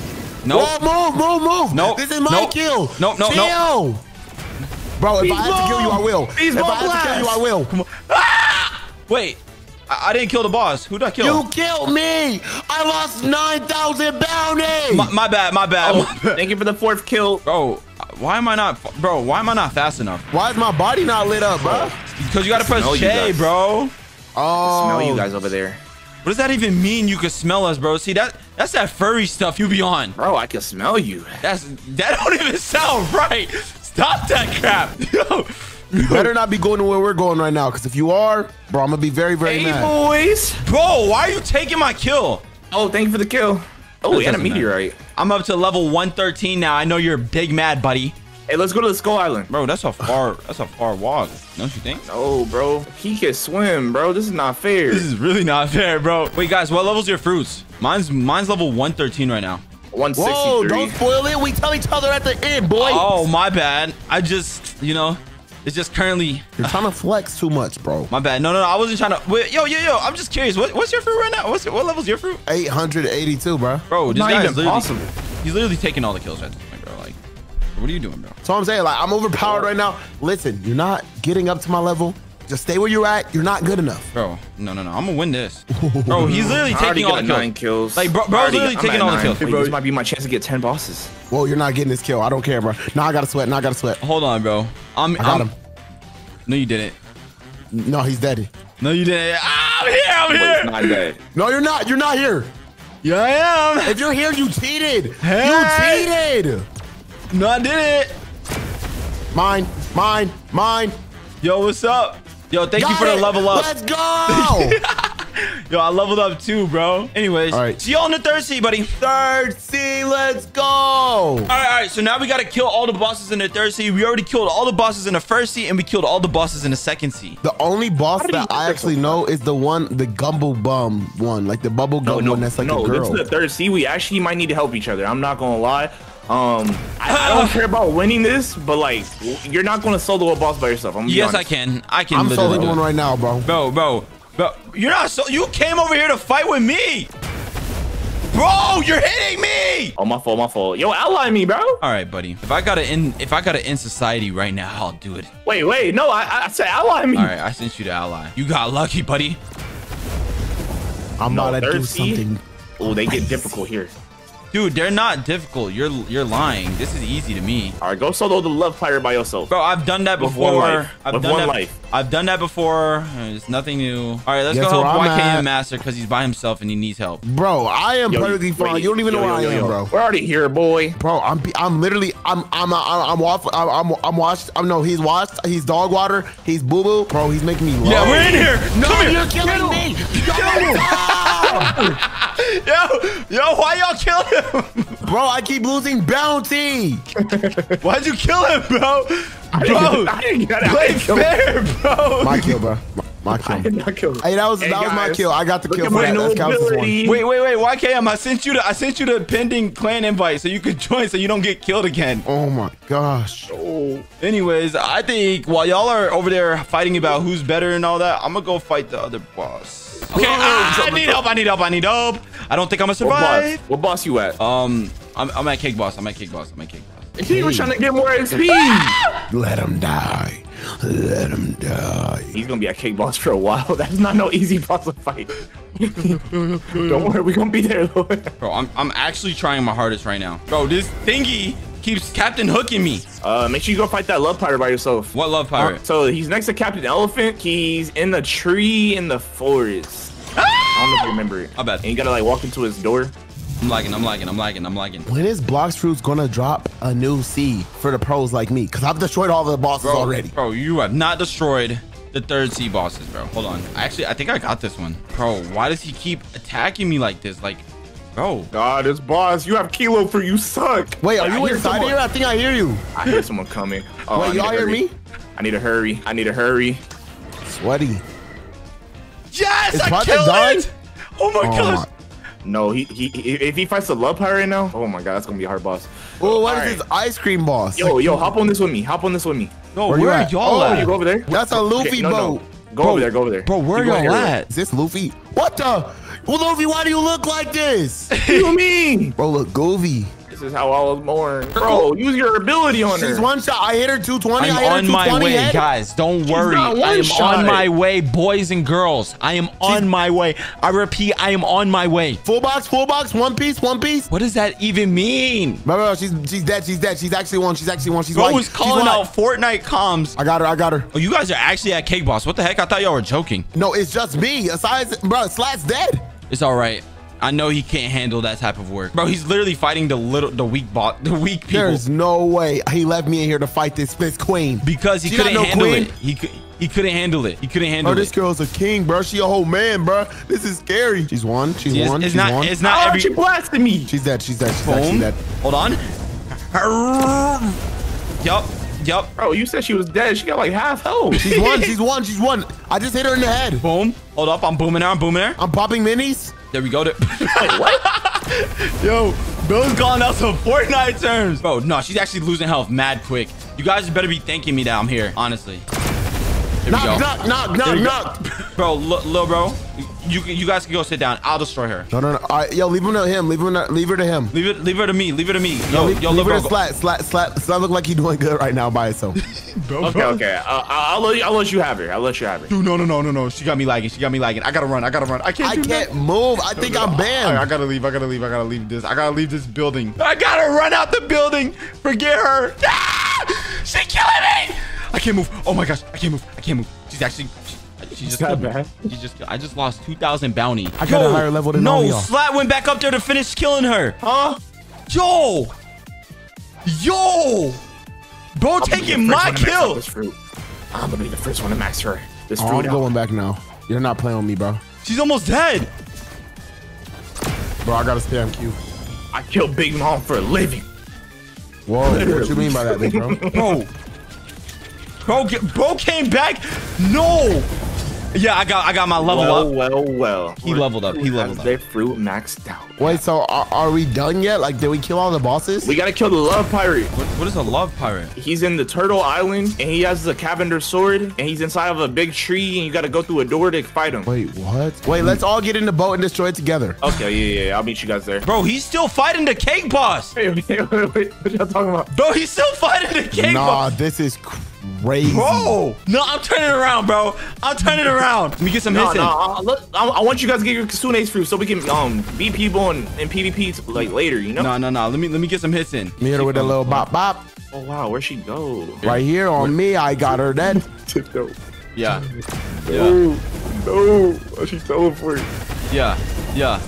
Nope. Whoa, move, move, move. Nope. This is my Nope. kill. Nope, nope, Chill. Bro, if Beast I have to kill you, I will. Beast if I mode have to kill you, I will. Come on. Ah! Wait, I, I didn't kill the boss. Who did I kill? You killed me. I lost 9,000 bounty. My, my bad, my bad. Oh, thank you for the fourth kill. Bro, why am I not... Bro, why am I not fast enough? Why is my body not lit up, bro? Because you gotta press Smell J, bro. Oh, Smell you guys over there. What does that even mean? You can smell us, bro. See that? That's that furry stuff you be on. Bro, I can smell you. That's that don't even sound right. Stop that crap. Yo. You better not be going to where we're going right now, because if you are, bro, I'm gonna be very, very Hey, mad. boys. Bro, why are you taking my kill? Oh, thank you for the kill. Oh, we had a doesn't matter. meteorite. I'm up to level 113 now. I know you're big mad, buddy. Hey, let's go to the Skull Island. Bro, that's a far that's a far walk. Don't you think? No, bro. He can swim, bro. This is not fair. This is really not fair, bro. Wait, guys, what level's your fruits? Mine's mine's level 113 right now. 163. Whoa, don't spoil it. We tell each other at the end, boy. Oh, my bad. I just, you know, it's just currently You're trying to flex too much, bro. my bad. No, no, no. I wasn't trying to. Wait, yo, yo, yo. I'm just curious. What, what's your fruit right now? What's what level's your fruit? 882, bro. Bro, this not guy's even literally, possible. he's literally taking all the kills at this point, bro. Like, what are you doing, bro? So I'm saying, like, I'm overpowered right now. Listen, you're not getting up to my level. Just stay where you're at. You're not good enough. Bro, no, no, no. I'm gonna win this. Bro, he's literally taking all got the nine kills. kills. Like, bro- bro's I already- literally I'm taking at all the kills. Wait, Bro, this might be my chance to get 10 bosses. Whoa, you're not getting this kill. I don't care, bro. Now I gotta sweat. Now I gotta sweat. Hold on, bro. I'm. I got I'm, him. No, you didn't. No, he's dead. No, you didn't. Ah, I'm here. I'm Wait, here. it's not dead. No, you're not. You're not here. Yeah, I am. If you're here, you cheated. Hey. You cheated. No, I did it. Mine, mine, mine. Yo, what's up? Yo, thank you Got for the level up. Let's go. Yo, I leveled up too, bro. Anyways, All right. see y'all in the third sea, buddy. Third C, let's go. All right, all right. So now we got to kill all the bosses in the third sea. We already killed all the bosses in the first sea, and we killed all the bosses in the second sea. The only boss that I actually so know is the one, the Gumble Bum one, like the bubble No, gum no, one that's like no. a This girl. is the third C. We actually might need to help each other. I'm not gonna lie. Um, I, I don't care about winning this, but like, you're not gonna solo a boss by yourself. I'm gonna be Yes, I can. I can. I'm literally soloing it. one right now, bro. Bro, bro, bro. You're not so. You came over here to fight with me, bro. You're hitting me. Oh, my fault, my fault. Yo, ally me, bro. All right, buddy. If I gotta in, if I gotta end society right now, I'll do it. Wait, wait, no, I, I said ally me. All right, I sent you to ally. You got lucky, buddy. I'm No, about to do something. Oh, they get difficult here. Dude, they're not difficult. You're you're lying. This is easy to me. All right, go solo the love pirate by yourself. Bro, I've done that before. With before. one life. I've With done one that. life. I've done that before. It's nothing new. All right, let's Guess go help where YKM at. Master because he's by himself and he needs help. Bro, I am Yo, perfectly fine. wait, you don't even yo, know yo, where yo, I am, yo. bro. We're already here, boy. Bro, I'm I'm literally I'm I'm I'm, I'm off. I'm, I'm I'm washed. I'm no. He's washed. He's dog water. He's boo boo. Bro, he's making me. Yeah, low. we're in here. No, Come here. you're killing me. Yo, yo, why y'all kill him? Bro, I keep losing bounty. Why'd you kill him, bro? I Bro, didn't, I didn't get it. I play didn't him. fair, bro. My kill, bro. My, my I kill. did not kill him. Hey, that was Hey, that was my kill. I got the kill at for my that. new That counts as one. ability. Wait, wait, wait. YKM, um, I sent you the I sent you the pending clan invite so you could join so you don't get killed again. Oh my gosh. Oh. Anyways, I think while y'all are over there fighting about who's better and all that, I'm gonna go fight the other boss. Okay, ah, I need help. I need help. I need help. I don't think I'm gonna What boss? survive. What boss you at? Um, I'm, I'm at Cake Boss. I'm at Cake Boss. I'm at Cake Boss. he was trying to get more XP. Let him die. Let him die. He's gonna be at cake boss for a while. That's not no easy boss to fight. Don't worry, we're gonna be there. though. Bro, I'm, I'm actually trying my hardest right now. Bro, this thingy keeps Captain hooking me. uh, make sure you go fight that love pirate by yourself. What love pirate? So he's next to Captain Elephant. He's in the tree in the forest. I don't know if you remember it. I bet. And you gotta like walk into his door. I'm lagging. I'm lagging. I'm lagging. I'm lagging. When is Blox Fruits gonna drop a new seed for the pros like me? Cause I've destroyed all the bosses already. Bro, you have not destroyed the third sea bosses, bro. Hold on. Actually, I think I got this one. Bro, why does he keep attacking me like this? Like, bro. God, this boss, you have kilo for you suck. Wait, are I you hear inside here? I think I hear you. I hear someone coming. Oh, Wait, y'all hear hurry. me? I need to hurry. I need to hurry. Sweaty. Yes, Is I Project killed dying? it. Oh my Oh gosh. my- No, he, he he if he fights the love pirate right now, oh my god, that's gonna be a hard boss. Oh, what is Alright. this ice cream boss? Yo, yo, hop on this with me. Hop on this with me. No, Where where, you are at? y'all Oh, at? You go over there. That's a Luffy Okay, no, no. boat. Go Bro, over there. Go over there. Bro, where You go y'all at? Is this Luffy? What the? Well, Luffy, why do you look like this? What do you mean? Bro, look, Goofy. This is how I was born. Bro, use your ability on her. She's one shot. I hit her 220. I I'm hit her on my way, head. guys. Don't worry. not I am one-shot. on my way, boys and girls. I am on my way. I repeat, I am on my way. Full box, full box, one piece, one piece. What does that even mean? Bro, bro, she's she's dead. She's dead. She's actually one. She's actually one. She's Bro white. was She's calling white. out Fortnite comms. I got her. I got her. Oh, you guys are actually at Cake Boss. What the heck? I thought y'all were joking. No, it's just me. Aside, bro, Slat's dead. It's all right. I know he can't handle that type of work. Bro, he's literally fighting the little, the weak bot, the weak people. There's no way he left me in here to fight this this queen. because he She couldn't no handle queen? it. He could, he couldn't handle it. He couldn't handle Bro, this it. girl's a king, bro. She a whole man, bro. This is scary. She's one. She's It's, one. it's she's not. one. It's How not are every. you blasting me? she's dead. She's dead. She's dead. She's dead. Hold on. Yup. Yup. Bro, you said she was dead. She got like half health. She's one. She's one. She's one. I just hit her in the head. Boom. Hold up. I'm booming her. I'm booming her. I'm popping minis. There we go. There- Yo, Bill's calling out some Fortnite terms. Bro, no, she's actually losing health mad quick. You guys better be thanking me that I'm here, honestly. There we Knock, go. knock, knock, There knock, knock. Bro, look, little bro, you you guys can go sit down. I'll destroy her. No, no, no. All right, yo, leave him to him. Leave him. To, leave her to him. Leave it, leave her to me. Leave her to me. Yo, leave, yo, leave little her to Slat. Slat. Slat. Slat look like he's doing good right now by himself. Okay, okay. Uh, I'll, let you, I'll let you have her. I'll let you have her. Dude, no, no, no, no, no. She got me lagging. She got me lagging. I gotta run. I gotta run. I can't. I do can't that. move. I think I'm I, I gotta leave. I gotta leave. I gotta leave this. I gotta leave this building. I gotta run out the building. Forget her. Ah! She killing me. I can't move. Oh my gosh. I can't move. I can't move. She's actually. She, she just that killed me. bad? She just. I just lost 2,000 bounty. I got a higher level than no, all y'all. Slat went back up there to finish killing her. Huh? Yo. Yo. Bro, I'm gonna be the taking my one to max out kill. This fruit. I'm gonna be the first one to max her. This Oh, fruit. I'm out. going back now. You're not playing with me, bro. She's almost dead. Bro, I gotta stay on cue. I kill Big Mom for a living. Whoa, what you mean by that, big bro? Bro. Bro, get, bro came back. No. Yeah, I got I got my level well, up. well, well. He leveled up. He leveled Has up. Their fruit maxed out. Wait, so are, are we done yet? Like, did we kill all the bosses? We gotta kill the love pirate. What, what is a love pirate? He's in the turtle island and he has the Cavender sword and he's inside of a big tree and you gotta go through a door to fight him. Wait, what? Wait, let's all get in the boat and destroy it together. Okay, yeah, yeah, yeah. I'll meet you guys there. Bro, he's still fighting the cake boss. Wait, wait, wait, wait. What are y'all talking about? Bro, he's still fighting the cake Nah, boss. this is crazy. Bro. No, I'm turning around, bro. I'm turning around. Let me get some No, hits no, in. I, look, I, I want you guys to get your Kitsune's fruit so we can um beat people in, in PvP like later, you know? No, no, no. Let me let me get some hits in. Me her with a little bop bop. Oh wow, where'd she go? Right here on me, I got her dead. Tiptoe. Yeah. No, no, oh, she teleported. Yeah. Yeah.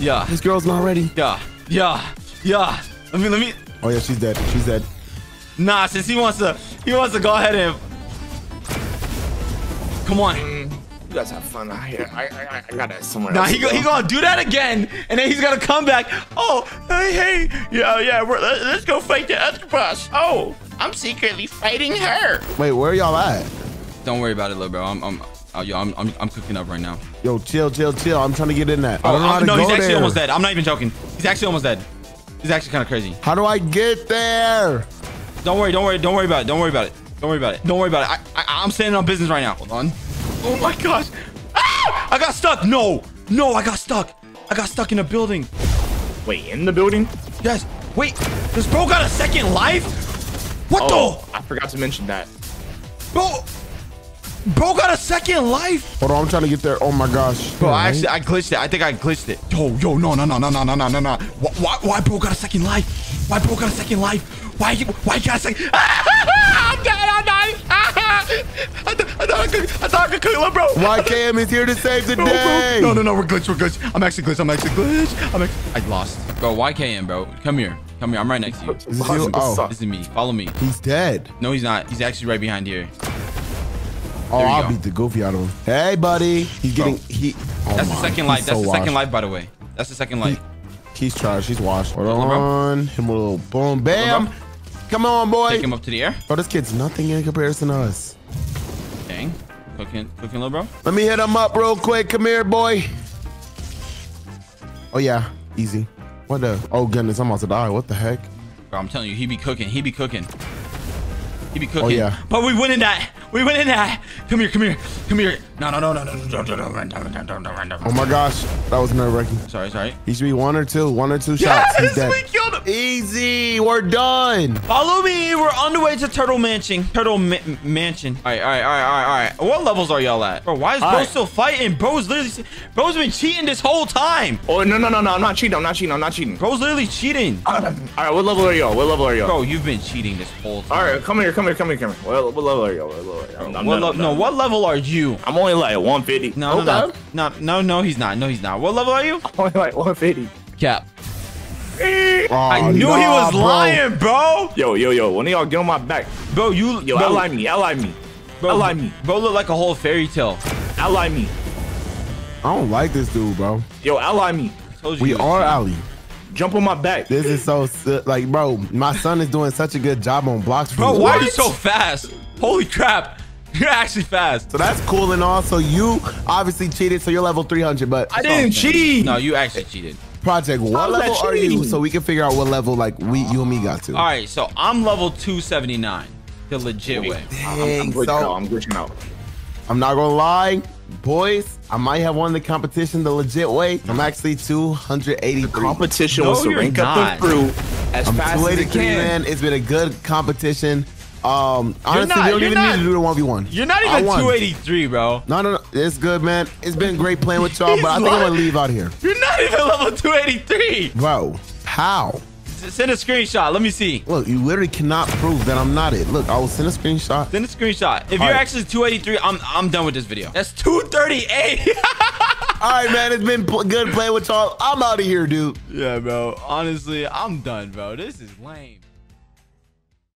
Yeah. This girl's not ready. Yeah. Yeah. Yeah. Let me let me Oh yeah, she's dead. She's dead. Nah, since he wants to he wants to go ahead and Come on. Mm, you guys have fun out here. I, I, I got that somewhere Nah, else. he, to go, go. he gonna do that again, and then he's gonna come back. Oh, hey, hey, yeah, yeah, we're, let, us go fight the other boss. Oh, I'm secretly fighting her. Wait, where y'all at? Don't worry about it, little bro. I'm, I'm, oh, yo, I'm, I'm, I'm cooking up right now. Yo, chill, chill, chill. I'm trying to get in that. I Oh, don't know oh, how I'm- to no, go he's actually there. almost dead. I'm not even joking. He's actually almost dead. He's actually kind of crazy. How do I get there? Don't worry, don't worry, don't worry about it. Don't worry about it. Don't worry about it. Don't worry about it. I, I, I'm standing on business right now. Hold on. Oh my gosh. Ah! I got stuck. No, no, I got stuck. I got stuck in a building. Wait, in the building? Yes. Wait, this bro got a second life? What Oh, I forgot to mention that. Bro, bro got a second life? Hold on, I'm trying to get there. Oh my gosh. Bro, I actually, I glitched it. I think I glitched it. Yo, yo, no, no, no, no, no, no, no, no, no. Why, why, why bro got a second life? Why bro got a second life? Why, you- why you got a second? I'm dead, I'm dying. Ah, I thought I, thought I could, I thought I could kill him, bro. YKM is here to save the day. No, no, no, we're glitched, we're glitched. I'm actually glitched, I'm actually glitched. I'm actually, I lost. Bro, YKM, bro. Come here. Come here, I'm right next to you. Is this you? Oh, This is me. Follow me. he's dead. No, he's not. He's actually right behind here. Oh, I'll go. beat the goofy out of him. Hey, buddy. He's getting he. Oh That's the my, second he's life. That's so the second washed. life, by the way. That's the second life. He's trash. He's washed. Hold Hello, bro. on. Him a little boom, bam. Come on, boy. Take him up to the air. Bro, this kid's nothing in comparison to us. Dang. Cooking, cooking, little bro. Let me hit him up real quick. Come here, boy. Oh yeah, easy. What the? Oh goodness, I'm about to die. What the heck? Bro, I'm telling you, he be cooking. He be cooking. He be oh, cooking. Oh, yeah. But we win in that. We win in that. Come here, come here, come here. No, no, no, no, no, no, no, no, no, no, no, no, no, no, no. Oh my gosh, that was nerve wracking. Sorry, sorry. He should be one or two, one or two shots. He's Yes, dead. we killed him. Easy, we're done. Follow me. We're on the way to Turtle Mansion. Turtle Ma- Mansion. All right, all right, all right, all right, all right. What levels are y'all at? Bro, why is bro right. still fighting? Bro's literally, bro's been cheating this whole time. Oh no no no no! I'm not cheating. I'm not cheating. I'm not cheating. Bro's literally cheating. All right, what level are y'all? What level are y'all? Bro, you've been cheating this whole time. All right, come here, come here, come here, come here. What, what level are y'all? What level are y'all? I'm, I'm What done, le- I'm no, what level are you? I'm only like 150. No, no, Okay. no, no, no, no, he's not. No, he's not. What level are you? I'm only like 150. Cap. Oh, I knew he was bro. lying, bro. Yo yo yo! One of y'all get on my back. Bro, you, Yo, bro, ally me, ally me, bro, ally me, bro, look like a whole fairy tale. ally me. I don't like this dude, bro. Yo, ally me. Told you We he are ally. Jump on my back. This is so like, bro. My son is doing such a good job on Blox. Bro, why are you so fast? Holy crap, you're actually fast. So that's cool and all. So you obviously cheated, so you're level 300. But I didn't cheat. No, you actually cheated. Project, what How's that level are you? So we can figure out what level like we, you and me got to. All right, so I'm level 279, the legit way. I'm, I'm Dang, glitching so- out. I'm glitching out. I'm not gonna lie, boys. I might have won the competition the legit way. I'm actually 283. Competition No, was to rank not. up the fruit as I'm fast as it 283, can. man. It's been a good competition. Um, honestly, not- we don't even not- need to do the 1v1. You're not even 283, bro. No, no, no. It's good, man. It's been great playing with y'all, but I think I'm gonna leave out here. You're not even level 283. Bro, how? S- Send a screenshot. Let me see. Look, you literally cannot prove that I'm not it. Look, I will send a screenshot. Send a screenshot. If All you're right. actually 283, I'm I'm done with this video. That's 238. All right, man. It's been good playing with y'all. I'm out of here, dude. yeah, bro. Honestly, I'm done, bro. This is lame.